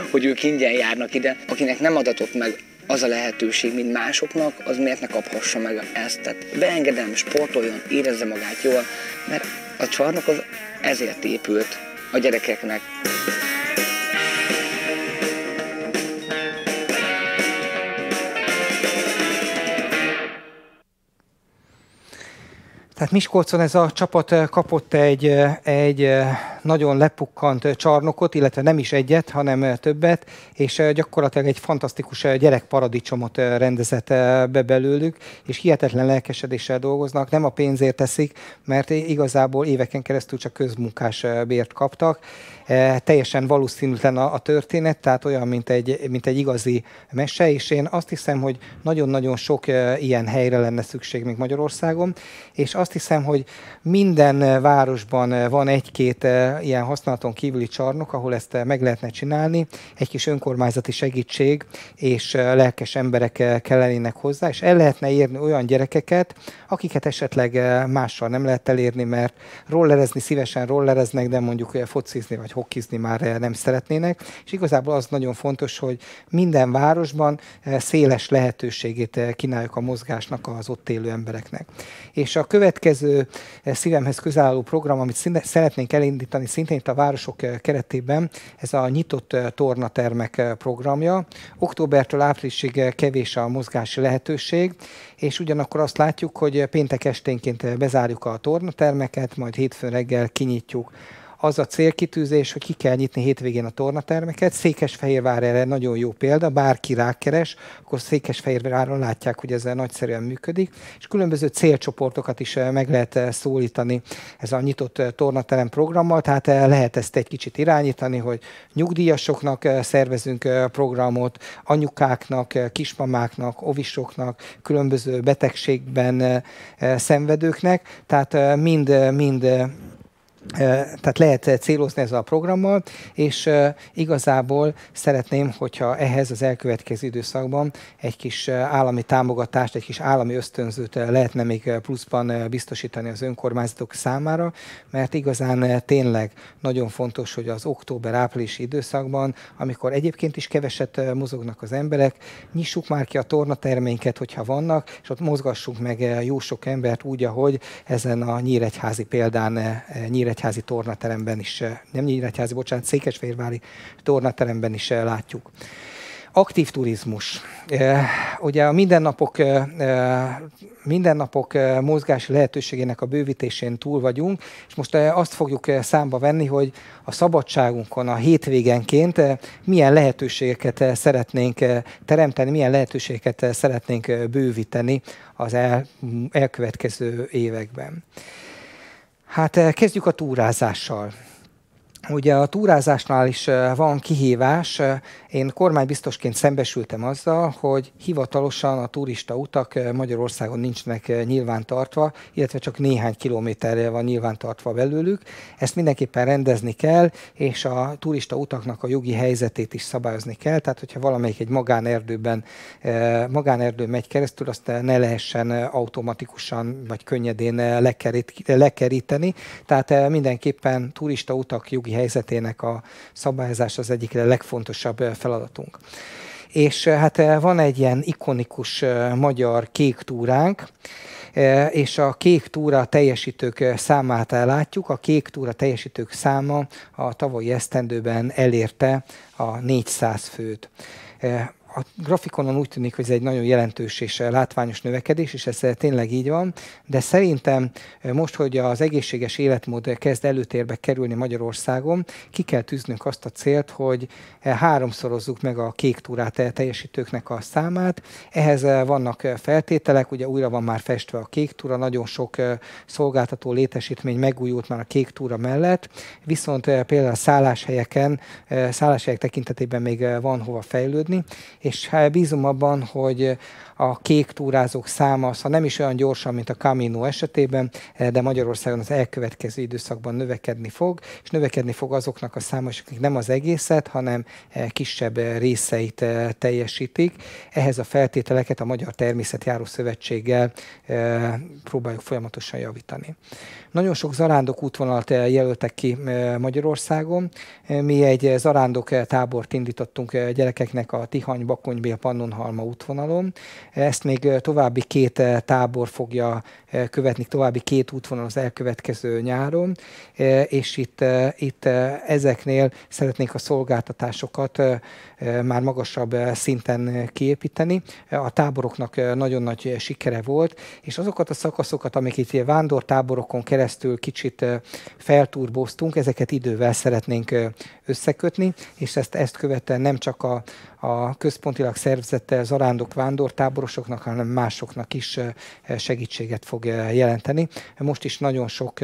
hogy ők ingyen járnak ide. Akinek nem adatott meg az a lehetőség, mint másoknak, az miért ne kaphassa meg ezt. Tehát beengedem, sportoljon, érezze magát jól, mert a csarnok az ezért épült a gyerekeknek. Tehát Miskolcon ez a csapat kapott egy, egy nagyon lepukkant csarnokot, illetve nem is egyet, hanem többet, és gyakorlatilag egy fantasztikus gyerekparadicsomot rendezett be belőlük, és hihetetlen lelkesedéssel dolgoznak, nem a pénzért teszik, mert igazából éveken keresztül csak közmunkás bért kaptak, teljesen valószínűtlen a, történet, tehát olyan, mint egy, mint egy igazi mese, és én azt hiszem, hogy nagyon-nagyon sok ilyen helyre lenne szükség még Magyarországon, és azt hiszem, hogy minden városban van egy-két ilyen használaton kívüli csarnok, ahol ezt meg lehetne csinálni, egy kis önkormányzati segítség és lelkes emberek kellenének hozzá, és el lehetne érni olyan gyerekeket, akiket esetleg mással nem lehet elérni, mert rollerezni szívesen rollereznek, de mondjuk focizni vagy hokkizni már eh, nem szeretnének, és igazából az nagyon fontos, hogy minden városban eh, széles lehetőségét eh, kínáljuk a mozgásnak az ott élő embereknek. És a következő szívemhez közálló program, amit szeretnénk elindítani szintén itt a városok keretében, ez a nyitott tornatermek programja. Októbertől áprilisig kevés a mozgási lehetőség, és ugyanakkor azt látjuk, hogy péntek esténként bezárjuk a tornatermeket, majd hétfőn reggel kinyitjuk az a célkitűzés, hogy ki kell nyitni hétvégén a tornatermeket. Székesfehérvár erre nagyon jó példa, bárki rákeres, akkor Székesfehérváron látják, hogy ez nagyszerűen működik, és különböző célcsoportokat is eh, meg lehet eh, szólítani ez a nyitott eh, tornaterem programmal, tehát lehet ezt egy kicsit irányítani, hogy nyugdíjasoknak szervezünk programot, anyukáknak, kismamáknak, ovisoknak, különböző betegségben szenvedőknek, tehát mind, mind tehát lehet célozni ezzel a programmal, és igazából szeretném, hogyha ehhez az elkövetkező időszakban egy kis állami támogatást, egy kis állami ösztönzőt lehetne még pluszban biztosítani az önkormányzatok számára, mert igazán tényleg nagyon fontos, hogy az október-áprilisi időszakban, amikor egyébként is keveset mozognak az emberek, nyissuk már ki a tornatermeinket, hogyha vannak, és ott mozgassunk meg jó sok embert úgy, ahogy ezen a nyíregyházi példán nyíre Nyíregyházi tornateremben is, eh, nem Nyíregyházi, bocsánat, Székesfehérvári tornateremben is eh, látjuk. Aktív turizmus. Eh, ugye a mindennapok, mindennapok mozgási lehetőségének a bővítésén túl vagyunk, és most azt fogjuk számba venni, hogy a szabadságunkon, a hétvégenként milyen lehetőségeket szeretnénk teremteni, milyen lehetőségeket szeretnénk bővíteni az el, elkövetkező években. Hát eh, kezdjük a túrázással. Ugye a túrázásnál is eh, van kihívás. Én kormánybiztosként szembesültem azzal, hogy hivatalosan a turista utak eh, Magyarországon nincsenek nyilvántartva, illetve csak néhány kilométerre van nyilvántartva belőlük. Ezt mindenképpen rendezni kell, és a turista utaknak a jogi helyzetét is szabályozni kell. Tehát, hogyha valamelyik egy magánerdőben, magánerdő megy keresztül, azt ne lehessen automatikusan vagy könnyedén lekeríteni. Tehát eh, mindenképpen turista utak jogi helyzetének a szabályozás az egyik legfontosabb feladatunk. És hát van egy ilyen ikonikus magyar kék túránk, és a kék túra teljesítők számát látjuk. A kék túra teljesítők száma a tavalyi esztendőben elérte a 400 főt a grafikonon úgy tűnik, hogy ez egy nagyon jelentős és látványos növekedés, és ez tényleg így van, de szerintem most, hogy az egészséges életmód kezd előtérbe kerülni Magyarországon, ki kell tűznünk azt a célt, hogy háromszorozzuk meg a kék túrát teljesítőknek a számát. Ehhez vannak feltételek, ugye újra van már festve a kék túra, nagyon sok szolgáltató létesítmény megújult már a kék túra mellett, viszont például a szálláshelyeken, szálláshelyek tekintetében még van hova fejlődni, és bízom abban, hogy a kék túrázók száma, ha nem is olyan gyorsan, mint a Camino esetében, de Magyarországon az elkövetkező időszakban növekedni fog, és növekedni fog azoknak a száma, akik nem az egészet, hanem kisebb részeit eh, teljesítik. Ehhez a feltételeket a Magyar Természetjáró Szövetséggel próbáljuk folyamatosan javítani. Nagyon sok zarándok útvonalat jelöltek ki Magyarországon. Mi egy zarándok tábort indítottunk gyerekeknek a Tihanyba, Bakonybél Pannonhalma útvonalon. Ezt még további két tábor fogja követni, további két útvonal az elkövetkező nyáron, és itt, itt ezeknél szeretnénk a szolgáltatásokat már magasabb szinten kiépíteni. A táboroknak nagyon nagy sikere volt, és azokat a szakaszokat, amik itt vándortáborokon keresztül kicsit felturbóztunk, ezeket idővel szeretnénk összekötni, és ezt, ezt követően nem csak a, a központilag szervezett zarándok vándortáborosoknak, hanem másoknak is segítséget fog jelenteni. Most is nagyon sok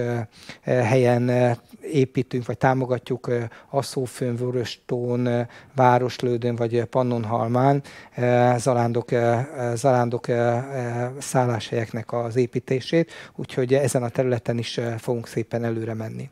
helyen építünk, vagy támogatjuk Aszófőn, Vöröstón, Városlődön, vagy Pannonhalmán zarándok, zarándok szálláshelyeknek az építését, úgyhogy ezen a területen is fogunk szépen előre menni.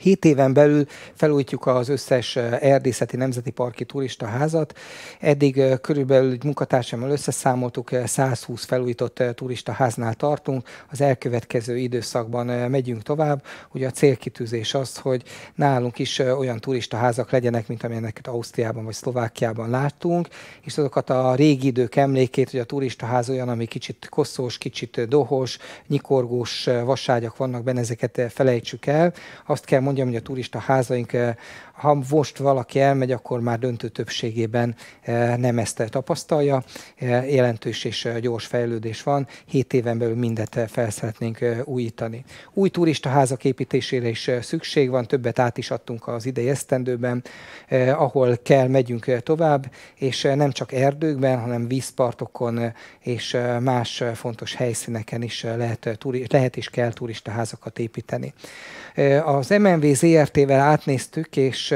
Hét éven belül felújítjuk az összes erdészeti nemzeti parki turista házat. Eddig körülbelül egy munkatársammal összeszámoltuk, 120 felújított turista háznál tartunk. Az elkövetkező időszakban megyünk tovább. Ugye a célkitűzés az, hogy nálunk is olyan turista házak legyenek, mint amilyeneket Ausztriában vagy Szlovákiában láttunk, és azokat a régi idők emlékét, hogy a turista ház olyan, ami kicsit koszos, kicsit dohos, nyikorgós vaságyak vannak benne, ezeket felejtsük el. Azt kell mondjam, hogy a turista házaink eh, ha most valaki elmegy, akkor már döntő többségében eh, nem ezt tapasztalja. Eh, jelentős és gyors fejlődés van. Hét éven belül mindet fel szeretnénk újítani. Új turistaházak építésére is szükség van, többet át is adtunk az idei esztendőben, ahol kell, megyünk tovább, és nem csak erdőkben, hanem vízpartokon és más fontos helyszíneken is lehet, lehet és kell turistaházakat építeni. Az MNV ZRT-vel átnéztük, és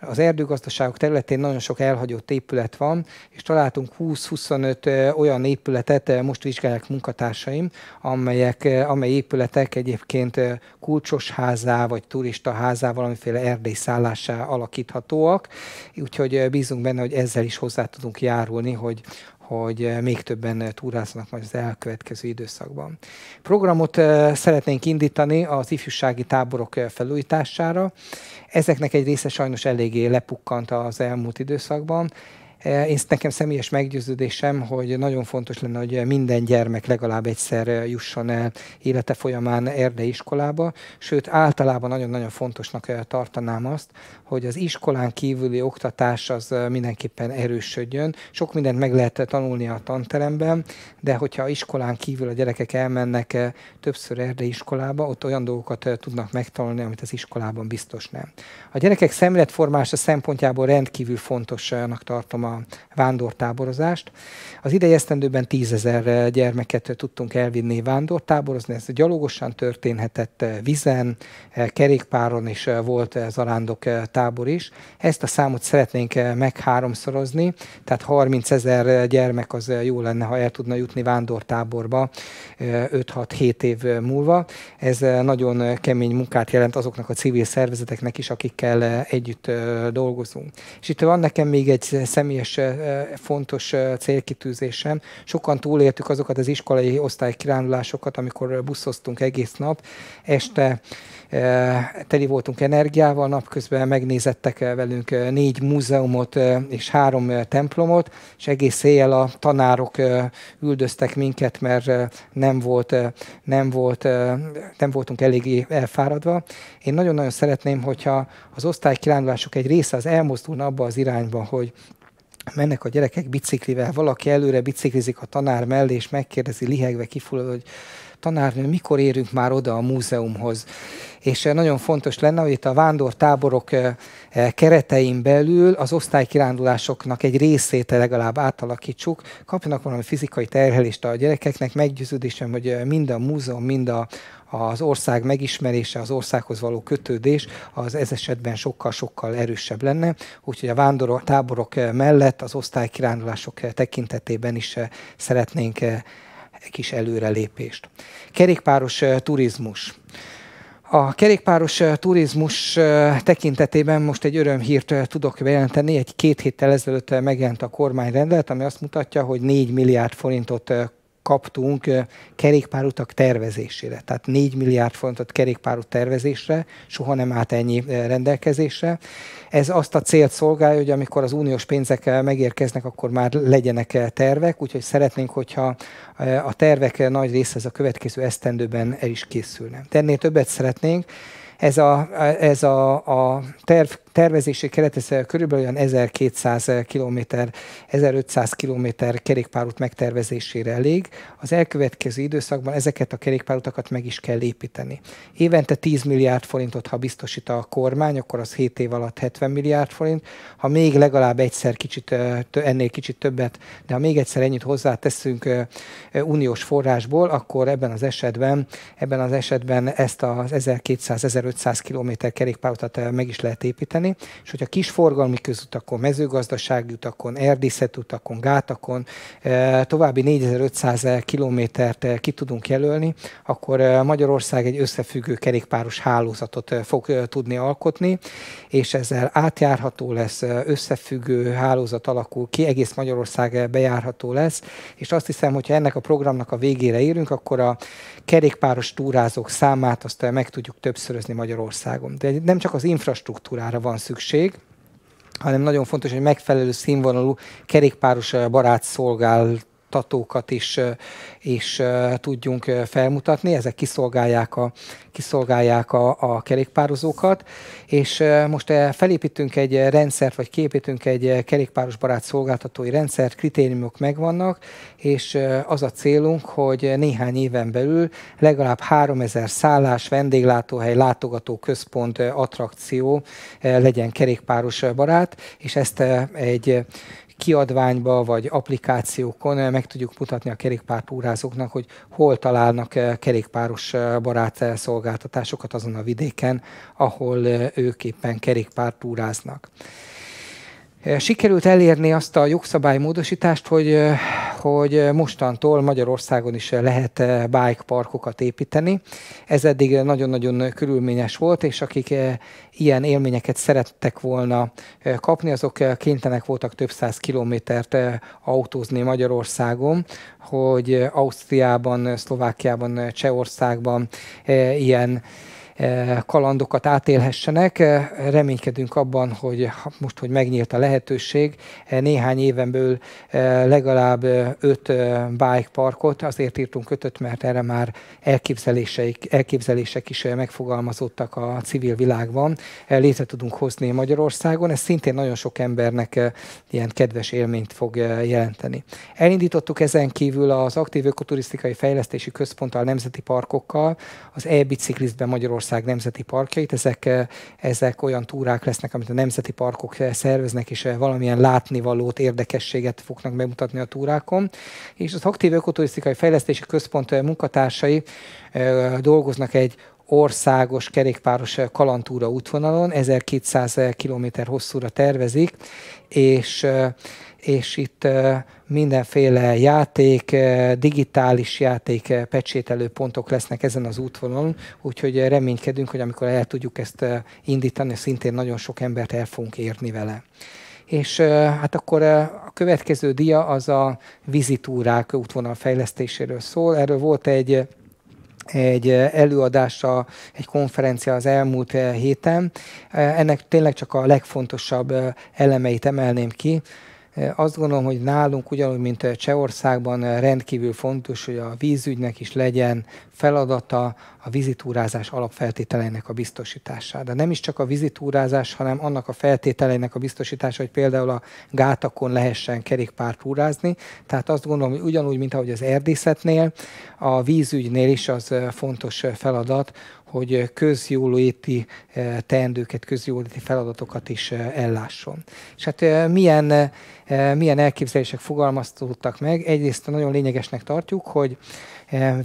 az erdőgazdaságok területén nagyon sok elhagyott épület van, és találtunk 20-25 olyan épületet, most vizsgálják munkatársaim, amelyek, amely épületek egyébként kulcsos házá vagy turista házá, valamiféle erdély szállásá alakíthatóak, úgyhogy bízunk benne, hogy ezzel is hozzá tudunk járulni, hogy hogy még többen túráznak majd az elkövetkező időszakban. Programot szeretnénk indítani az ifjúsági táborok felújítására. Ezeknek egy része sajnos eléggé lepukkant az elmúlt időszakban. Én nekem személyes meggyőződésem, hogy nagyon fontos lenne, hogy minden gyermek legalább egyszer jusson el élete folyamán erdei iskolába, sőt általában nagyon-nagyon fontosnak tartanám azt, hogy az iskolán kívüli oktatás az mindenképpen erősödjön. Sok mindent meg lehet tanulni a tanteremben, de hogyha iskolán kívül a gyerekek elmennek többször erdei iskolába, ott olyan dolgokat tudnak megtanulni, amit az iskolában biztos nem. A gyerekek szemléletformása szempontjából rendkívül fontosnak tartom a vándortáborozást. Az idei esztendőben tízezer gyermeket tudtunk elvinni vándortáborozni, ez gyalogosan történhetett vizen, kerékpáron is volt zarándok tábor is. Ezt a számot szeretnénk megháromszorozni, tehát 30 ezer gyermek az jó lenne, ha el tudna jutni vándortáborba 5-6-7 év múlva. Ez nagyon kemény munkát jelent azoknak a civil szervezeteknek is, akikkel együtt dolgozunk. És itt van nekem még egy személyes fontos célkitűzésem. Sokan túléltük azokat az iskolai osztálykirándulásokat, amikor buszoztunk egész nap. Este teli voltunk energiával, napközben megnézettek velünk négy múzeumot és három templomot, és egész éjjel a tanárok üldöztek minket, mert nem, volt, nem, volt, nem voltunk eléggé elfáradva. Én nagyon-nagyon szeretném, hogyha az osztálykirándulások egy része az elmozdulna abba az irányba, hogy mennek a gyerekek biciklivel, valaki előre biciklizik a tanár mellé, és megkérdezi lihegve kifullad, hogy tanárnő, mikor érünk már oda a múzeumhoz. És eh, nagyon fontos lenne, hogy itt a vándortáborok eh, eh, keretein belül az osztálykirándulásoknak egy részét legalább átalakítsuk, kapjanak valami fizikai terhelést a gyerekeknek, meggyőződésem, hogy mind a múzeum, mind a, az ország megismerése, az országhoz való kötődés az ez esetben sokkal-sokkal erősebb lenne. Úgyhogy a vándortáborok táborok mellett az osztálykirándulások tekintetében is szeretnénk egy kis előrelépést. Kerékpáros turizmus. A kerékpáros turizmus tekintetében most egy örömhírt tudok bejelenteni. Egy két héttel ezelőtt megjelent a kormányrendelet, ami azt mutatja, hogy 4 milliárd forintot kaptunk kerékpárutak tervezésére. Tehát 4 milliárd forintot kerékpárút tervezésre, soha nem állt ennyi rendelkezésre. Ez azt a célt szolgálja, hogy amikor az uniós pénzek megérkeznek, akkor már legyenek tervek, úgyhogy szeretnénk, hogyha a tervek nagy része ez a következő esztendőben el is készülne. De ennél többet szeretnénk, ez a, ez a, a terv tervezési keret ez körülbelül olyan 1200 km, 1500 km kerékpárút megtervezésére elég. Az elkövetkező időszakban ezeket a kerékpárutakat meg is kell építeni. Évente 10 milliárd forintot, ha biztosít a kormány, akkor az 7 év alatt 70 milliárd forint. Ha még legalább egyszer kicsit, ennél kicsit többet, de ha még egyszer ennyit hozzáteszünk uniós forrásból, akkor ebben az esetben, ebben az esetben ezt az 1200-1500 km kerékpárutat meg is lehet építeni csinálni, és hogyha kis forgalmi közutakon, mezőgazdasági utakon, erdészeti gátakon e, további 4500 kilométert e, ki tudunk jelölni, akkor e, Magyarország egy összefüggő kerékpáros hálózatot fog tudni alkotni, és ezzel átjárható lesz, összefüggő hálózat alakul ki, egész Magyarország bejárható lesz, és azt hiszem, hogyha ennek a programnak a végére érünk, akkor a kerékpáros túrázók számát azt meg tudjuk többszörözni Magyarországon. De nem csak az infrastruktúrára van szükség, hanem nagyon fontos, hogy megfelelő színvonalú kerékpáros barát szolgál tatókat is, is tudjunk felmutatni, ezek kiszolgálják a, kiszolgálják a, a kerékpározókat, és most felépítünk egy rendszert, vagy képítünk egy kerékpáros barát szolgáltatói rendszert, kritériumok megvannak, és az a célunk, hogy néhány éven belül legalább 3000 szállás, vendéglátóhely, látogató központ, attrakció legyen kerékpáros barát, és ezt egy kiadványba vagy applikációkon eh, meg tudjuk mutatni a kerékpártúrázóknak, hogy hol találnak eh, kerékpáros eh, barát szolgáltatásokat azon a vidéken, ahol ők éppen kerékpártúráznak. Sikerült elérni azt a jogszabálymódosítást, hogy, hogy mostantól Magyarországon is lehet bike parkokat építeni. Ez eddig nagyon-nagyon körülményes volt, és akik ilyen élményeket szerettek volna kapni, azok kénytelenek voltak több száz kilométert autózni Magyarországon, hogy Ausztriában, Szlovákiában, Csehországban ilyen Eh, kalandokat átélhessenek. Eh, reménykedünk abban, hogy most, hogy megnyílt a lehetőség, eh, néhány éven belül legalább öt bike parkot, azért írtunk ötöt, mert erre már elképzelések, elképzelések is megfogalmazottak a civil világban. Létre tudunk hozni Magyarországon, ez szintén nagyon sok embernek ilyen kedves élményt fog jelenteni. Elindítottuk ezen kívül az Aktív Ökoturisztikai Fejlesztési Központtal, nemzeti parkokkal, az e-biciklisztben Magyarországon Magyarország nemzeti parkjait. Ezek, eh, ezek olyan túrák lesznek, amit a nemzeti parkok eh, szerveznek, és eh, valamilyen látnivalót, érdekességet fognak bemutatni a túrákon. És az Aktív Ökoturisztikai Fejlesztési Központ munkatársai dolgoznak egy országos kerékpáros kalantúra útvonalon, 1200 km hosszúra tervezik, és és itt mindenféle játék, digitális játék, pecsételő pontok lesznek ezen az útvonalon, úgyhogy reménykedünk, hogy amikor el tudjuk ezt indítani, szintén nagyon sok embert el fogunk érni vele. És hát akkor a következő dia az a vizitúrák útvonal fejlesztéséről szól. Erről volt egy egy előadása, egy konferencia az elmúlt héten. Ennek tényleg csak a legfontosabb elemeit emelném ki. Azt gondolom, hogy nálunk ugyanúgy, mint Csehországban rendkívül fontos, hogy a vízügynek is legyen feladata a vizitúrázás alapfeltételeinek a biztosítása. De nem is csak a vizitúrázás, hanem annak a feltételeinek a biztosítása, hogy például a gátakon lehessen kerékpártúrázni. Tehát azt gondolom, hogy ugyanúgy, mint ahogy az erdészetnél, a vízügynél is az fontos feladat, hogy közjóléti teendőket, közjóléti feladatokat is ellásson. És hát milyen, milyen elképzelések fogalmazódtak meg? Egyrészt nagyon lényegesnek tartjuk, hogy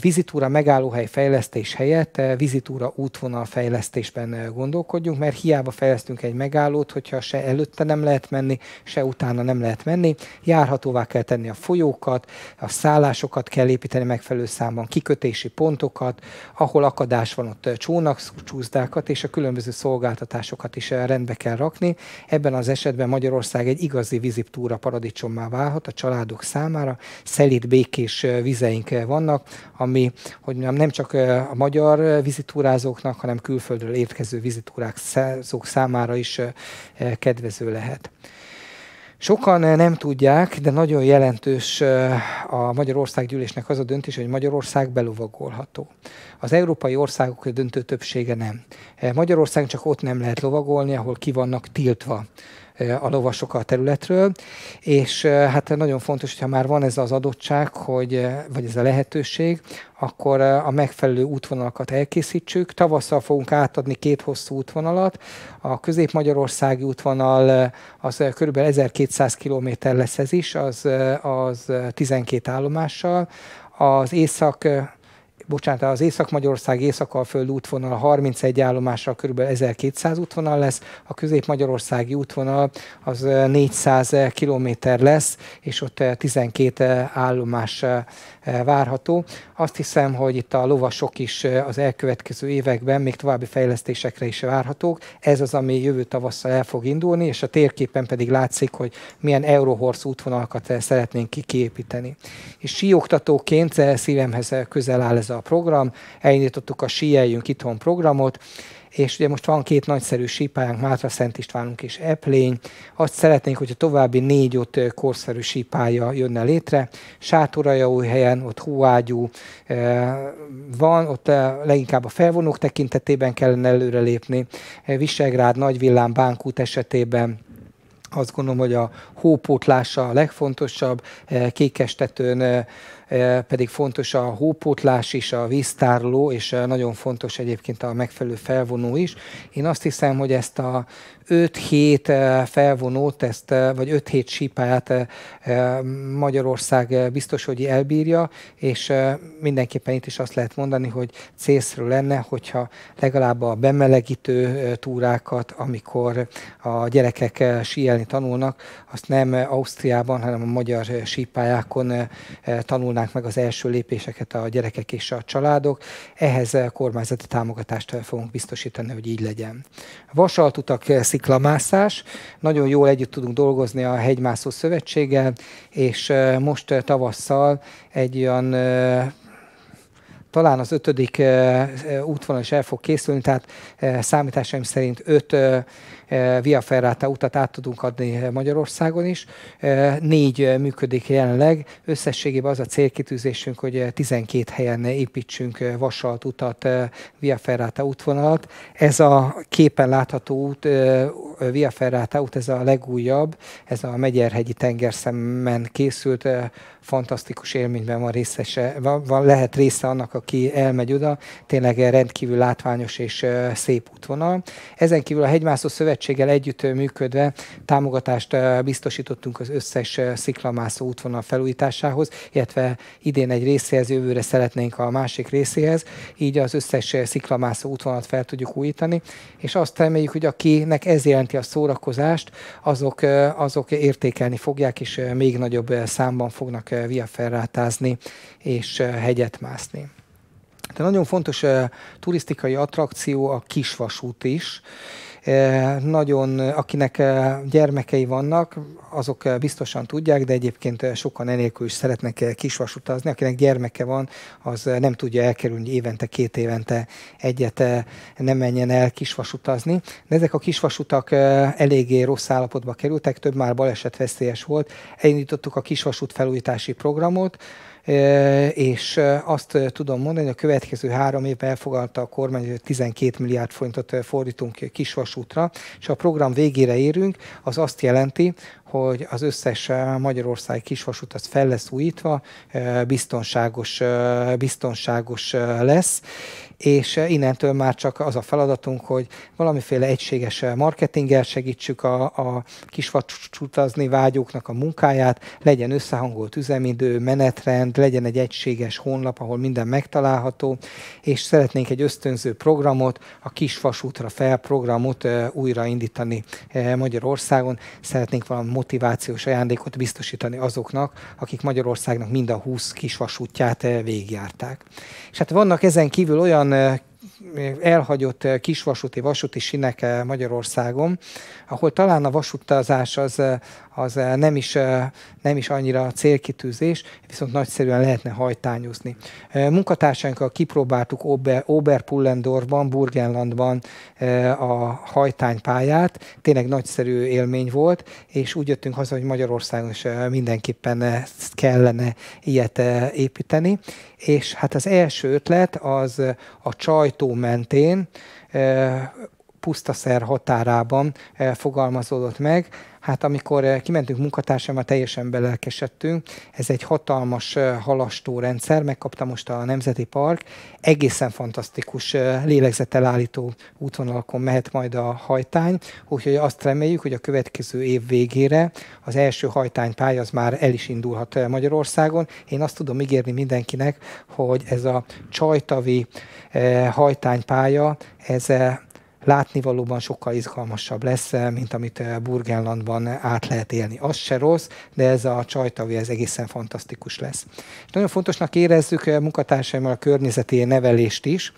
vizitúra megálló megállóhely fejlesztés helyett vizitúra útvonal fejlesztésben gondolkodjunk, mert hiába fejlesztünk egy megállót, hogyha se előtte nem lehet menni, se utána nem lehet menni. Járhatóvá kell tenni a folyókat, a szállásokat kell építeni megfelelő számban, kikötési pontokat, ahol akadás van, ott csónakcsúzdákat és a különböző szolgáltatásokat is rendbe kell rakni. Ebben az esetben Magyarország egy igazi vizitúra paradicsommá válhat a családok számára. Szelít, békés vizeink vannak, ami hogy nem csak a magyar vizitúrázóknak, hanem külföldről érkező vizitúrázók számára is kedvező lehet. Sokan nem tudják, de nagyon jelentős a Magyarországgyűlésnek az a döntés, hogy Magyarország belovagolható. Az európai országok döntő többsége nem. Magyarország csak ott nem lehet lovagolni, ahol ki vannak tiltva a lovasok a területről, és hát nagyon fontos, hogyha már van ez az adottság, hogy, vagy ez a lehetőség, akkor a megfelelő útvonalakat elkészítsük. Tavasszal fogunk átadni két hosszú útvonalat. A közép-magyarországi útvonal az kb. 1200 km lesz ez is, az, az 12 állomással. Az észak bocsánat, az Észak-Magyarország Észak-Alföld útvonal a 31 állomásra kb. 1200 útvonal lesz, a Közép-Magyarországi útvonal az 400 km lesz, és ott 12 állomás várható. Azt hiszem, hogy itt a lovasok is az elkövetkező években még további fejlesztésekre is várhatók. Ez az, ami jövő tavasszal el fog indulni, és a térképen pedig látszik, hogy milyen Eurohorse útvonalakat szeretnénk kiépíteni. És síoktatóként szívemhez közel áll ez a program, elindítottuk a Síeljünk Itthon programot, és ugye most van két nagyszerű sípályánk, Mátra Szent Istvánunk és Eplény. Azt szeretnénk, hogyha további négy-öt korszerű sípálya jönne létre. helyen, ott hóágyú van, ott leginkább a felvonók tekintetében kellene előrelépni. Visegrád, Nagyvillám, Bánkút esetében azt gondolom, hogy a hópótlása a legfontosabb, kékestetőn pedig fontos a hópótlás is, a víztárló, és nagyon fontos egyébként a megfelelő felvonó is. Én azt hiszem, hogy ezt a 5-7 felvonót, ezt, vagy 5-7 sípáját Magyarország biztos, hogy elbírja, és mindenképpen itt is azt lehet mondani, hogy célszerű lenne, hogyha legalább a bemelegítő túrákat, amikor a gyerekek síelni tanulnak, azt nem Ausztriában, hanem a magyar sípályákon tanulnak tanulnák meg az első lépéseket a gyerekek és a családok. Ehhez kormányzati támogatást fogunk biztosítani, hogy így legyen. Vasaltutak sziklamászás. Nagyon jól együtt tudunk dolgozni a Hegymászó Szövetséggel, és most tavasszal egy olyan talán az ötödik útvonal is el fog készülni, tehát számításaim szerint öt Via Ferrata utat át tudunk adni Magyarországon is. Négy működik jelenleg. Összességében az a célkitűzésünk, hogy 12 helyen építsünk vasalt utat, Via Ferrata útvonalat. Ez a képen látható út, Via Ferrata út, ez a legújabb, ez a Megyerhegyi tengerszemmen készült, fantasztikus élményben van részese, van, van, lehet része annak, aki elmegy oda, tényleg rendkívül látványos és szép útvonal. Ezen kívül a Hegymászó Szövetséggel együtt működve támogatást biztosítottunk az összes sziklamászó útvonal felújításához, illetve idén egy részéhez, jövőre szeretnénk a másik részéhez, így az összes sziklamászó útvonalat fel tudjuk újítani, és azt reméljük, hogy akinek ez jelenti a szórakozást, azok, azok értékelni fogják, és még nagyobb számban fognak via ferrátázni és hegyet mászni. De nagyon fontos turisztikai attrakció a kisvasút is, nagyon, akinek gyermekei vannak, azok biztosan tudják, de egyébként sokan enélkül is szeretnek kisvasutazni. Akinek gyermeke van, az nem tudja elkerülni, évente, két évente egyet nem menjen el kisvasutazni. De ezek a kisvasutak eléggé rossz állapotba kerültek, több már balesetveszélyes volt. Elindítottuk a kisvasút felújítási programot, és azt tudom mondani, hogy a következő három évben elfogadta a kormány, hogy 12 milliárd forintot fordítunk kisvasútra, és a program végére érünk, az azt jelenti, hogy az összes Magyarország kisvasút az fel lesz újítva, biztonságos, biztonságos lesz, és innentől már csak az a feladatunk, hogy valamiféle egységes marketinggel segítsük a, a kisvasutazni vágyóknak a munkáját, legyen összehangolt üzemidő, menetrend, legyen egy egységes honlap, ahol minden megtalálható, és szeretnénk egy ösztönző programot, a kisvasútra fel programot újraindítani Magyarországon. Szeretnénk valami motivációs ajándékot biztosítani azoknak, akik Magyarországnak mind a 20 kisvasútját végigjárták. És hát vannak ezen kívül olyan elhagyott kisvasúti, vasúti sinek Magyarországon, ahol talán a vasútazás az, az nem, is, nem is annyira célkitűzés, viszont nagyszerűen lehetne hajtányozni. Munkatársainkkal kipróbáltuk Ober, Oberpullendorfban, Burgenlandban a hajtánypályát, tényleg nagyszerű élmény volt, és úgy jöttünk haza, hogy Magyarországon is mindenképpen kellene ilyet építeni. És hát az első ötlet az a csajtó mentén, pusztaszer határában fogalmazódott meg, Hát amikor eh, kimentünk munkatársammal, teljesen belelkesedtünk. Ez egy hatalmas eh, halastó rendszer, megkapta most a Nemzeti Park. Egészen fantasztikus eh, lélegzetelállító útvonalakon mehet majd a hajtány, úgyhogy azt reméljük, hogy a következő év végére az első hajtánypálya az már el is indulhat Magyarországon. Én azt tudom ígérni mindenkinek, hogy ez a csajtavi hajtánypálya, ez látnivalóban sokkal izgalmasabb lesz, mint amit eh, Burgenlandban át lehet élni. Az se rossz, de ez a csajtavi, ez egészen fantasztikus lesz. És nagyon fontosnak érezzük eh, munkatársaimmal a környezeti nevelést is,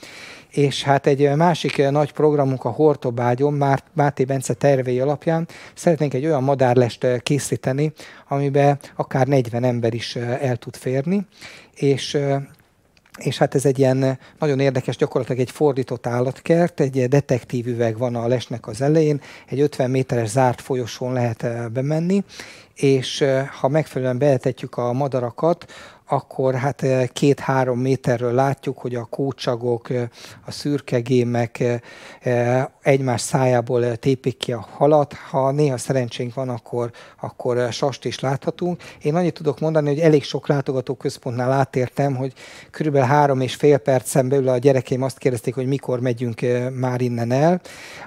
és hát egy eh, másik nagy programunk a Hortobágyon, Máté Bence tervei alapján szeretnénk egy olyan madárlest készíteni, amiben akár 40 ember is el tud férni, és és hát ez egy ilyen nagyon érdekes, gyakorlatilag egy fordított állatkert, egy detektív üveg van a lesnek az elején, egy 50 méteres zárt folyosón lehet eh, bemenni, és eh, ha megfelelően beetetjük a madarakat, akkor hát eh, két-három méterről látjuk, hogy a kócsagok, eh, a szürkegémek eh, egymás szájából tépik ki a halat. Ha néha szerencsénk van, akkor, akkor sast is láthatunk. Én annyit tudok mondani, hogy elég sok látogatóközpontnál átértem, hogy körülbelül három és fél percen belül a gyerekeim azt kérdezték, hogy mikor megyünk már innen el.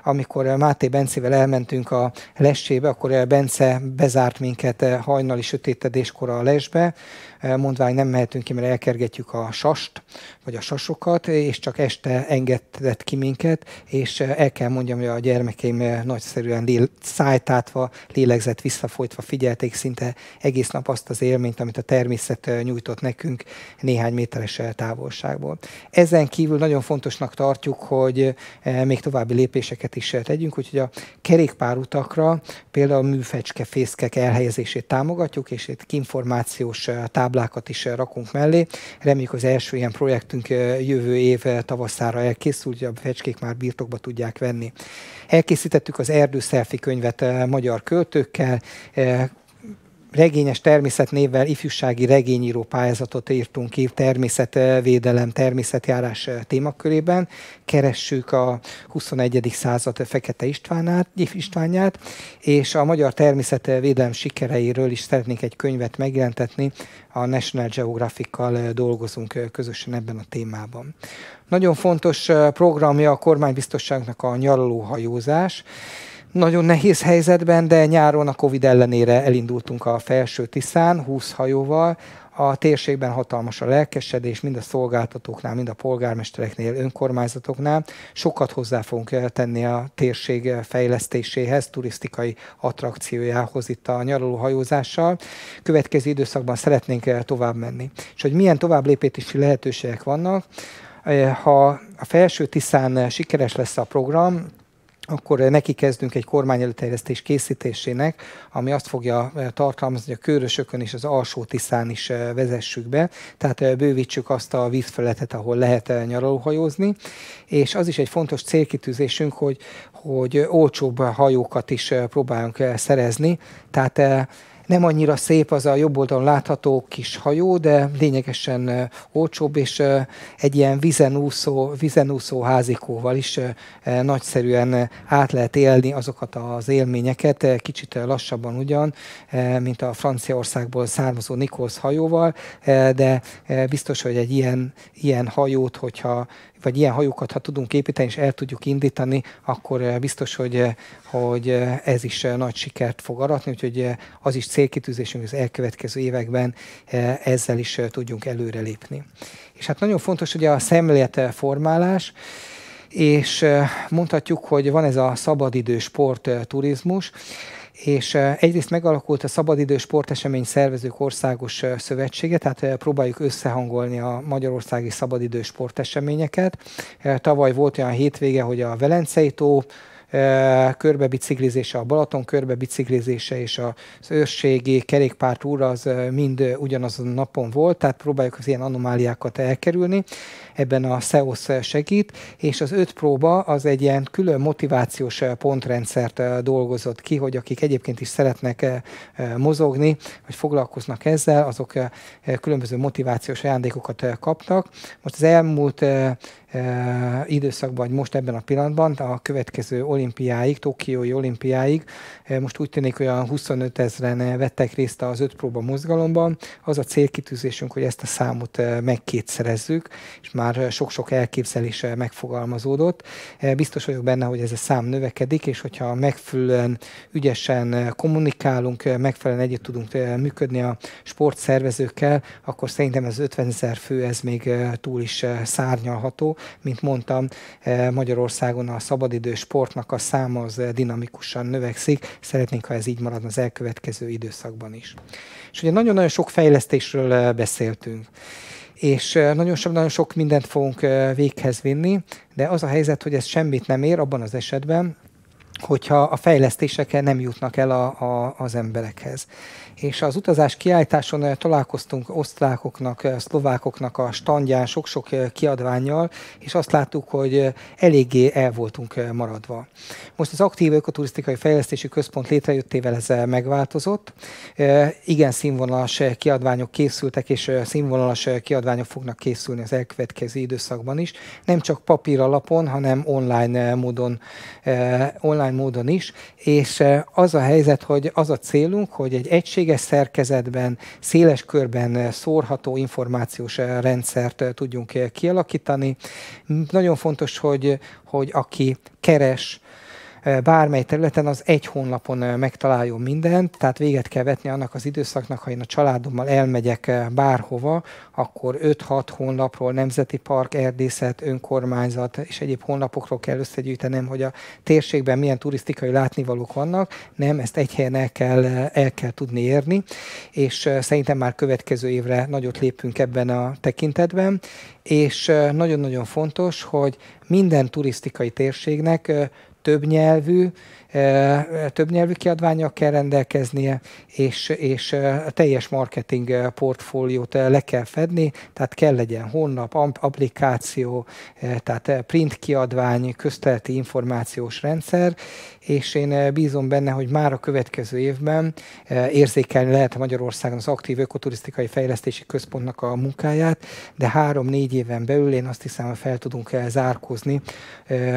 Amikor Máté Bencével elmentünk a lessébe, akkor Bence bezárt minket hajnali sötétedéskor a lesbe, mondván nem mehetünk ki, mert elkergetjük a sast, vagy a sasokat, és csak este engedett ki minket, és el kell mondjam, hogy a gyermekeim nagyszerűen lél, szájtátva, lélegzett visszafolytva figyelték szinte egész nap azt az élményt, amit a természet nyújtott nekünk néhány méteres távolságból. Ezen kívül nagyon fontosnak tartjuk, hogy még további lépéseket is tegyünk, úgyhogy a kerékpárutakra például a műfecske fészkek elhelyezését támogatjuk, és itt információs táblákat is rakunk mellé. Reméljük az első ilyen projektünk jövő év tavaszára elkészül, hogy a fecskék már birtokba tudják venni. Elkészítettük az erdőszelfi könyvet magyar költőkkel, regényes természetnévvel ifjúsági regényíró pályázatot írtunk ki természetvédelem, természetjárás témakörében. Keressük a 21. század Fekete Istvánát, Istvánját, és a magyar természetvédelem sikereiről is szeretnénk egy könyvet megjelentetni. A National Geographic-kal dolgozunk közösen ebben a témában. Nagyon fontos programja a kormánybiztosságnak a nyaralóhajózás nagyon nehéz helyzetben, de nyáron a Covid ellenére elindultunk a felső Tiszán 20 hajóval. A térségben hatalmas a lelkesedés, mind a szolgáltatóknál, mind a polgármestereknél, önkormányzatoknál. Sokat hozzá fogunk tenni a térség fejlesztéséhez, turisztikai attrakciójához itt a nyaralóhajózással. Következő időszakban szeretnénk tovább menni. És hogy milyen tovább lépési lehetőségek vannak, ha a felső Tiszán sikeres lesz a program, akkor neki kezdünk egy kormányelőterjesztés készítésének, ami azt fogja eh, tartalmazni, hogy a körösökön és az alsó tiszán is eh, vezessük be, tehát eh, bővítsük azt a vízfelületet, ahol lehet nyaralóhajózni, és az is egy fontos célkitűzésünk, hogy, hogy olcsóbb hajókat is próbáljunk szerezni, tehát nem annyira szép az a jobb oldalon látható kis hajó, de lényegesen olcsóbb, és egy ilyen vizenúszó, vizenúszó házikóval is nagyszerűen át lehet élni azokat az élményeket, kicsit lassabban ugyan, mint a Franciaországból származó Nikolsz hajóval, de biztos, hogy egy ilyen, ilyen hajót, hogyha vagy ilyen hajókat, ha tudunk építeni és el tudjuk indítani, akkor biztos, hogy, hogy ez is nagy sikert fog aratni, úgyhogy az is célkitűzésünk az elkövetkező években ezzel is tudjunk előrelépni. És hát nagyon fontos ugye a szemléletformálás, és mondhatjuk, hogy van ez a szabadidő sport turizmus, és egyrészt megalakult a Szabadidő Sportesemény Szervezők Országos Szövetsége, tehát próbáljuk összehangolni a magyarországi szabadidő sporteseményeket. Tavaly volt olyan hétvége, hogy a Velencei tó körbebiciklizése, a Balaton körbebiciklizése és az őrségi kerékpártúr az mind ugyanazon a napon volt, tehát próbáljuk az ilyen anomáliákat elkerülni. Ebben a SEOS segít, és az öt próba az egy ilyen külön motivációs pontrendszert dolgozott ki, hogy akik egyébként is szeretnek mozogni, vagy foglalkoznak ezzel, azok különböző motivációs ajándékokat kaptak. Most az elmúlt időszakban, vagy most ebben a pillanatban, a következő olimpiáig, Tokiói olimpiáig, most úgy tűnik, hogy olyan 25 ezeren vettek részt az öt próba mozgalomban. Az a célkitűzésünk, hogy ezt a számot megkétszerezzük, és már sok-sok elképzelés megfogalmazódott. Biztos vagyok benne, hogy ez a szám növekedik, és hogyha megfelelően ügyesen kommunikálunk, megfelelően együtt tudunk működni a sportszervezőkkel, akkor szerintem ez 50 ezer fő, ez még túl is szárnyalható, mint mondtam, eh, Magyarországon a szabadidő sportnak a száma az eh, dinamikusan növekszik. Szeretnénk, ha ez így maradna az elkövetkező időszakban is. És ugye nagyon-nagyon sok fejlesztésről eh, beszéltünk és nagyon sok, nagyon sok mindent fogunk véghez vinni, de az a helyzet, hogy ez semmit nem ér abban az esetben, hogyha a fejlesztések nem jutnak el a, a, az emberekhez és az utazás kiállításon eh, találkoztunk osztrákoknak, eh, szlovákoknak a standján sok-sok eh, kiadványjal, és azt láttuk, hogy eléggé el voltunk maradva. Most az aktív ökoturisztikai fejlesztési központ létrejöttével ez megváltozott. Igen színvonalas kiadványok készültek, és színvonalas kiadványok fognak készülni az elkövetkező időszakban is. Nem csak papír alapon, hanem online módon, online módon is. És az a helyzet, hogy az a célunk, hogy egy egység egységes szerkezetben, széles körben szórható információs rendszert tudjunk kialakítani. Nagyon fontos, hogy, hogy aki keres, bármely területen az egy honlapon megtaláljon mindent, tehát véget kell vetni annak az időszaknak, ha én a családommal elmegyek bárhova, akkor 5-6 honlapról nemzeti park, erdészet, önkormányzat és egyéb honlapokról kell összegyűjtenem, hogy a térségben milyen turisztikai látnivalók vannak. Nem, ezt egy helyen el kell, el kell tudni érni, és szerintem már következő évre nagyot lépünk ebben a tekintetben, és nagyon-nagyon fontos, hogy minden turisztikai térségnek több nyelvű, többnyelvű, többnyelvű kiadványok kell rendelkeznie, és, és a teljes marketing portfóliót le kell fedni, tehát kell legyen honlap, applikáció, tehát print kiadvány, közteleti információs rendszer, és én bízom benne, hogy már a következő évben érzékelni lehet Magyarországon az aktív ökoturisztikai fejlesztési központnak a munkáját, de három-négy éven belül én azt hiszem, hogy fel tudunk zárkózni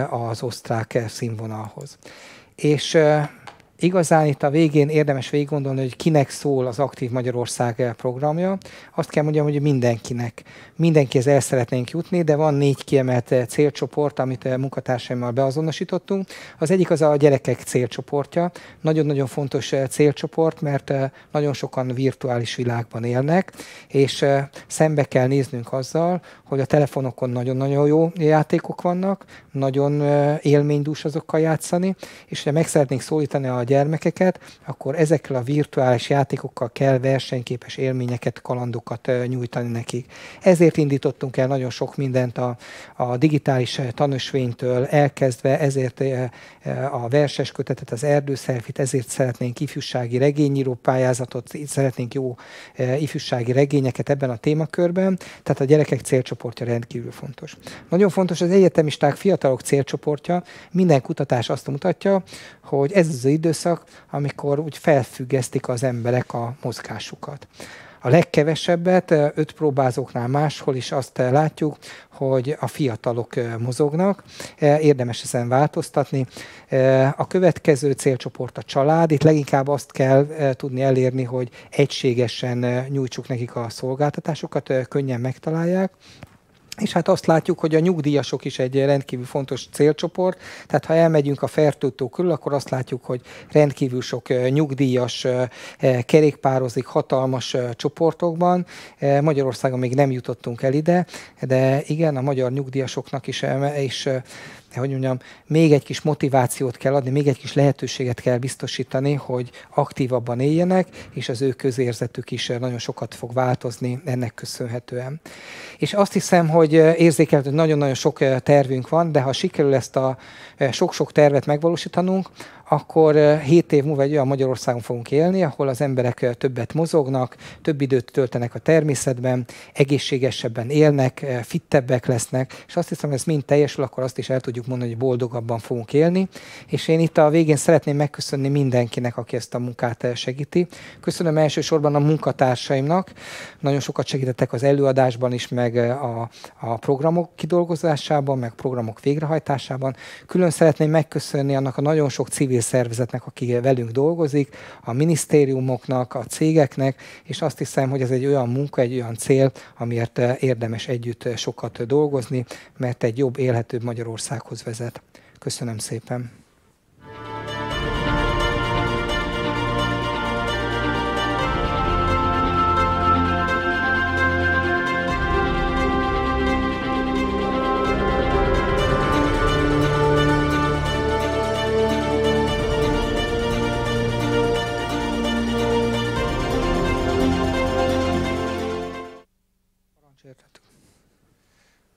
az osztrák színvonalhoz. És igazán itt a végén érdemes végig gondolni, hogy kinek szól az Aktív Magyarország programja. Azt kell mondjam, hogy mindenkinek. Mindenkihez el szeretnénk jutni, de van négy kiemelt célcsoport, amit munkatársaimmal beazonosítottunk. Az egyik az a gyerekek célcsoportja. Nagyon-nagyon fontos célcsoport, mert nagyon sokan virtuális világban élnek, és szembe kell néznünk azzal, hogy a telefonokon nagyon-nagyon jó játékok vannak, nagyon élménydús azokkal játszani, és ha meg szeretnénk szólítani a gyermekeket, akkor ezekkel a virtuális játékokkal kell versenyképes élményeket, kalandokat nyújtani nekik. Ezért indítottunk el nagyon sok mindent a, a digitális tanösvénytől elkezdve, ezért a verses kötetet, az erdőszelfit, ezért szeretnénk ifjúsági regényíró pályázatot, szeretnénk jó ifjúsági regényeket ebben a témakörben, tehát a gyerekek célcsoportja rendkívül fontos. Nagyon fontos az egyetemisták, fiatalok célcsoportja, minden kutatás azt mutatja, hogy ez az időszak, amikor úgy felfüggesztik az emberek a mozgásukat. A legkevesebbet öt próbázóknál máshol is azt látjuk, hogy a fiatalok mozognak, érdemes ezen változtatni. A következő célcsoport a család, itt leginkább azt kell tudni elérni, hogy egységesen nyújtsuk nekik a szolgáltatásokat, könnyen megtalálják és hát azt látjuk, hogy a nyugdíjasok is egy rendkívül fontos célcsoport, tehát ha elmegyünk a fertőtó körül, akkor azt látjuk, hogy rendkívül sok nyugdíjas kerékpározik hatalmas csoportokban. Magyarországon még nem jutottunk el ide, de igen, a magyar nyugdíjasoknak is, is hogy mondjam, még egy kis motivációt kell adni, még egy kis lehetőséget kell biztosítani, hogy aktívabban éljenek, és az ő közérzetük is nagyon sokat fog változni ennek köszönhetően. És azt hiszem, hogy érzékelhető, hogy nagyon-nagyon sok tervünk van, de ha sikerül ezt a sok-sok tervet megvalósítanunk, akkor 7 év múlva egy olyan Magyarországon fogunk élni, ahol az emberek többet mozognak, több időt töltenek a természetben, egészségesebben élnek, fittebbek lesznek, és azt hiszem, hogy ez mind teljesül, akkor azt is el tudjuk mondani, hogy boldogabban fogunk élni. És én itt a végén szeretném megköszönni mindenkinek, aki ezt a munkát segíti. Köszönöm elsősorban a munkatársaimnak, nagyon sokat segítettek az előadásban is, meg a, a programok kidolgozásában, meg programok végrehajtásában. Külön szeretném megköszönni annak a nagyon sok civil civil szervezetnek, aki velünk dolgozik, a minisztériumoknak, a cégeknek, és azt hiszem, hogy ez egy olyan munka, egy olyan cél, amiért érdemes együtt sokat dolgozni, mert egy jobb, élhetőbb Magyarországhoz vezet. Köszönöm szépen!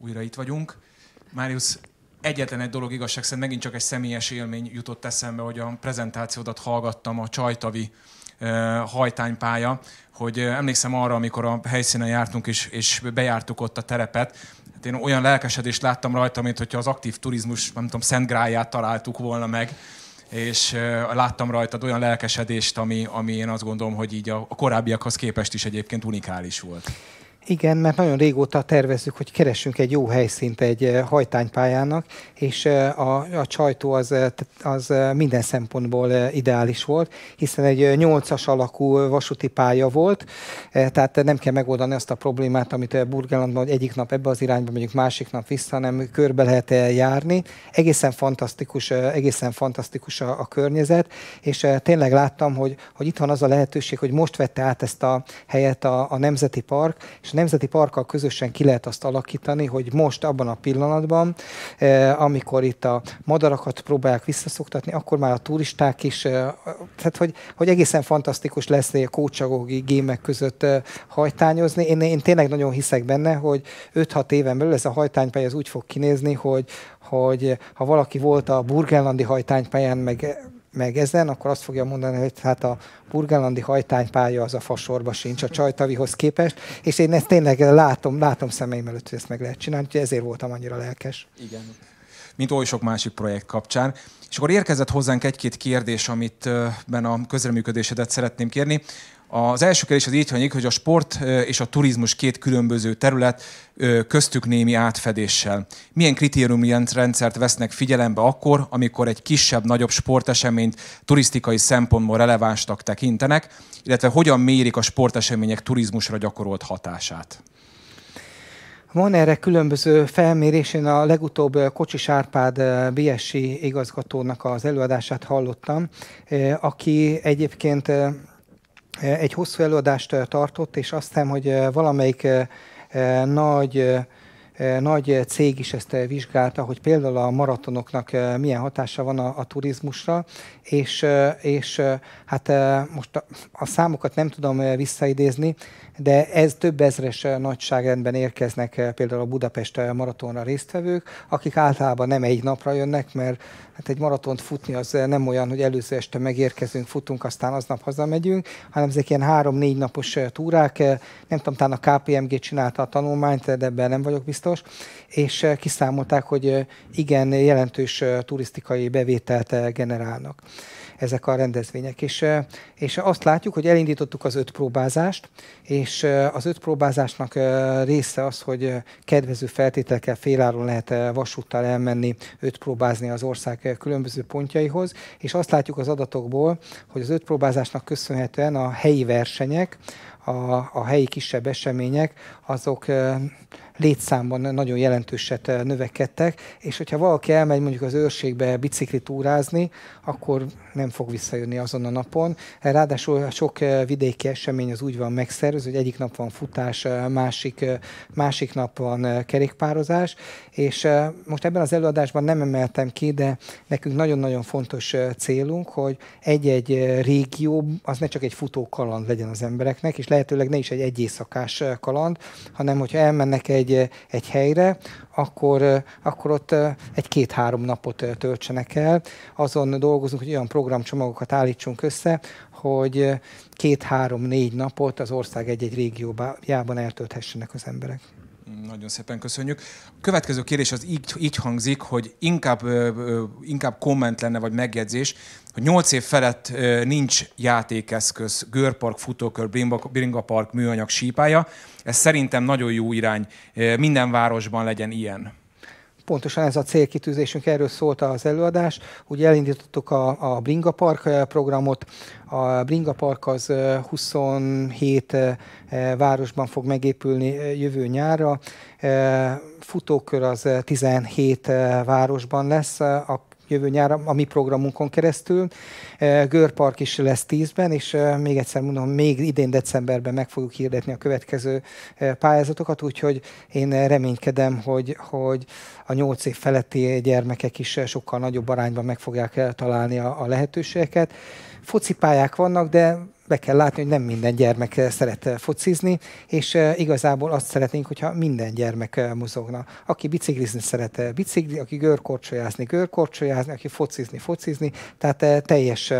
Itt vagyunk. Máriusz, egyetlen egy dolog igazság szerint megint csak egy személyes élmény jutott eszembe, hogy a prezentációdat hallgattam, a Csajtavi hajtánypálya, hogy emlékszem arra, amikor a helyszínen jártunk és, és bejártuk ott a terepet, hát én olyan lelkesedést láttam rajta, mint hogyha az aktív turizmus, nem tudom, Szent Gráját találtuk volna meg, és láttam rajtad olyan lelkesedést, ami, ami én azt gondolom, hogy így a, a korábbiakhoz képest is egyébként unikális volt. Igen, mert nagyon régóta tervezzük, hogy keressünk egy jó helyszínt egy eh, hajtánypályának, és eh, a, a csajtó az, eh, az minden szempontból ideális volt, hiszen egy nyolcas alakú vasúti pálya volt, tehát nem kell megoldani azt a problémát, amit Burgenlandban, hogy egyik nap ebbe az irányba mondjuk másik nap vissza, hanem körbe lehet járni. Egészen fantasztikus, egészen fantasztikus a, a környezet, és tényleg láttam, hogy, hogy itt van az a lehetőség, hogy most vette át ezt a helyet a, a Nemzeti Park, és a Nemzeti Parkkal közösen ki lehet azt alakítani, hogy most abban a pillanatban, eh, amikor itt a madarakat próbálják visszaszoktatni, akkor már a turisták is, eh, tehát hogy, hogy egészen fantasztikus lesz a kócsagógi gémek között eh, hajtányozni. Én, én tényleg nagyon hiszek benne, hogy 5-6 éven belül ez a hajtánypálya úgy fog kinézni, hogy, hogy ha valaki volt a burgenlandi hajtánypályán, meg meg ezen, akkor azt fogja mondani, hogy hát a burgenlandi hajtánypálya az a fasorba sincs a csajtavihoz képest, és én ezt tényleg látom, látom szemeim előtt, hogy ezt meg lehet csinálni, úgyhogy ezért voltam annyira lelkes. Igen. Mint oly sok másik projekt kapcsán. És akkor érkezett hozzánk egy-két kérdés, amit ben a közreműködésedet szeretném kérni. Az első kérdés az így hangzik, hogy a sport és a turizmus két különböző terület köztük némi átfedéssel. Milyen kritériumrendszert vesznek figyelembe akkor, amikor egy kisebb-nagyobb sporteseményt turisztikai szempontból relevánsnak tekintenek, illetve hogyan mérik a sportesemények turizmusra gyakorolt hatását? Van erre különböző felmérés, én a legutóbb Kocsis Árpád BSI igazgatónak az előadását hallottam, aki egyébként egy hosszú előadást tartott, és azt hiszem, hogy valamelyik nagy nagy cég is ezt vizsgálta, hogy például a maratonoknak milyen hatása van a, a turizmusra, és, és hát most a, a számokat nem tudom visszaidézni, de ez több ezres nagyságrendben érkeznek például a Budapest maratonra résztvevők, akik általában nem egy napra jönnek, mert hát egy maratont futni az nem olyan, hogy előző este megérkezünk, futunk, aztán aznap hazamegyünk, hanem ezek ilyen három-négy napos túrák. Nem tudom, talán a KPMG csinálta a tanulmányt, de ebben nem vagyok biztos, és kiszámolták, hogy igen, jelentős turisztikai bevételt generálnak ezek a rendezvények. És, és azt látjuk, hogy elindítottuk az öt próbázást, és az öt próbázásnak része az, hogy kedvező feltételekkel féláron lehet vasúttal elmenni, öt próbázni az ország különböző pontjaihoz, és azt látjuk az adatokból, hogy az öt próbázásnak köszönhetően a helyi versenyek, a, a helyi kisebb események, azok létszámban nagyon jelentőset növekedtek, és hogyha valaki elmegy mondjuk az őrségbe biciklit túrázni, akkor nem fog visszajönni azon a napon. Ráadásul sok vidéki esemény az úgy van megszervezve, hogy egyik nap van futás, másik, másik nap van kerékpározás, és most ebben az előadásban nem emeltem ki, de nekünk nagyon-nagyon fontos célunk, hogy egy-egy régió az ne csak egy futó kaland legyen az embereknek, és lehetőleg ne is egy egy éjszakás kaland, hanem hogyha elmennek egy, egy helyre, akkor, akkor ott egy két-három napot töltsenek el. Azon dolgozunk, hogy olyan programcsomagokat állítsunk össze, hogy két-három-négy napot az ország egy-egy régiójában eltölthessenek az emberek. Nagyon szépen köszönjük. Következő kérdés az így, így hangzik, hogy inkább, inkább komment lenne, vagy megjegyzés, hogy 8 év felett nincs játékeszköz, görpark, futókör, bringapark, műanyag sípája. Ez szerintem nagyon jó irány. Minden városban legyen ilyen. Pontosan ez a célkitűzésünk, erről szólt az előadás. Ugye elindítottuk a, a Bringa Park programot. A Bringa Park az 27 városban fog megépülni jövő nyára. Futókör az 17 városban lesz. A jövő nyára a mi programunkon keresztül. Görpark is lesz tízben, és még egyszer mondom, még idén decemberben meg fogjuk hirdetni a következő pályázatokat, úgyhogy én reménykedem, hogy, hogy a nyolc év feletti gyermekek is sokkal nagyobb arányban meg fogják találni a, a lehetőségeket. Focipályák vannak, de be kell látni, hogy nem minden gyermek szeret focizni, és igazából azt szeretnénk, hogyha minden gyermek mozogna. Aki biciklizni szeret bicikli, aki görkorcsolyázni, görkorcsolyázni, aki focizni, focizni, tehát teljes,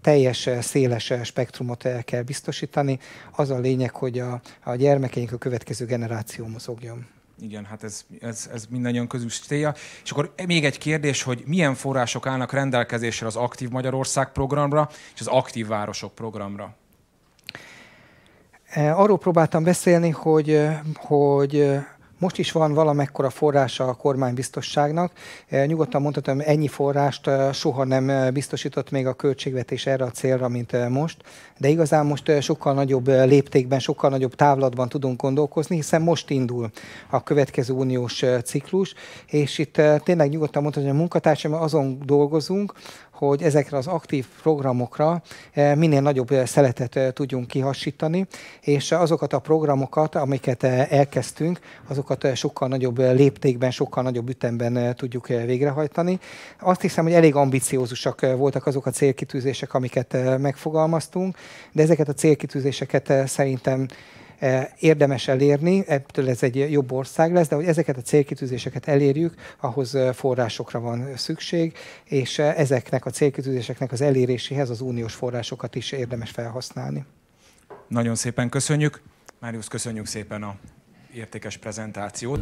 teljes széles spektrumot kell biztosítani. Az a lényeg, hogy a, a gyermekeink a következő generáció mozogjon. Igen, hát ez, ez, ez mindannyian közös célja. És akkor még egy kérdés, hogy milyen források állnak rendelkezésre az Aktív Magyarország programra és az Aktív Városok programra? Arról próbáltam beszélni, hogy, hogy most is van valamekkora forrása a kormánybiztosságnak. E, nyugodtan mondhatom, ennyi forrást e, soha nem biztosított még a költségvetés erre a célra, mint most. De igazán most sokkal nagyobb léptékben, sokkal nagyobb távlatban tudunk gondolkozni, hiszen most indul a következő uniós ciklus, és itt tényleg nyugodtan mondhatom, hogy a munkatársaim azon dolgozunk, hogy ezekre az aktív programokra eh, minél nagyobb eh, szeletet eh, tudjunk kihasítani, és azokat a programokat, amiket elkezdtünk, azokat sokkal nagyobb léptékben, sokkal nagyobb ütemben tudjuk végrehajtani. Azt hiszem, hogy elég ambiciózusak voltak azok a célkitűzések, amiket megfogalmaztunk, de ezeket a célkitűzéseket szerintem érdemes elérni, ebből ez egy jobb ország lesz, de hogy ezeket a célkitűzéseket elérjük, ahhoz e, forrásokra van szükség, és e, ezeknek a célkitűzéseknek az eléréséhez az uniós forrásokat is érdemes felhasználni. Nagyon szépen köszönjük. Máriusz, köszönjük szépen a értékes prezentációt.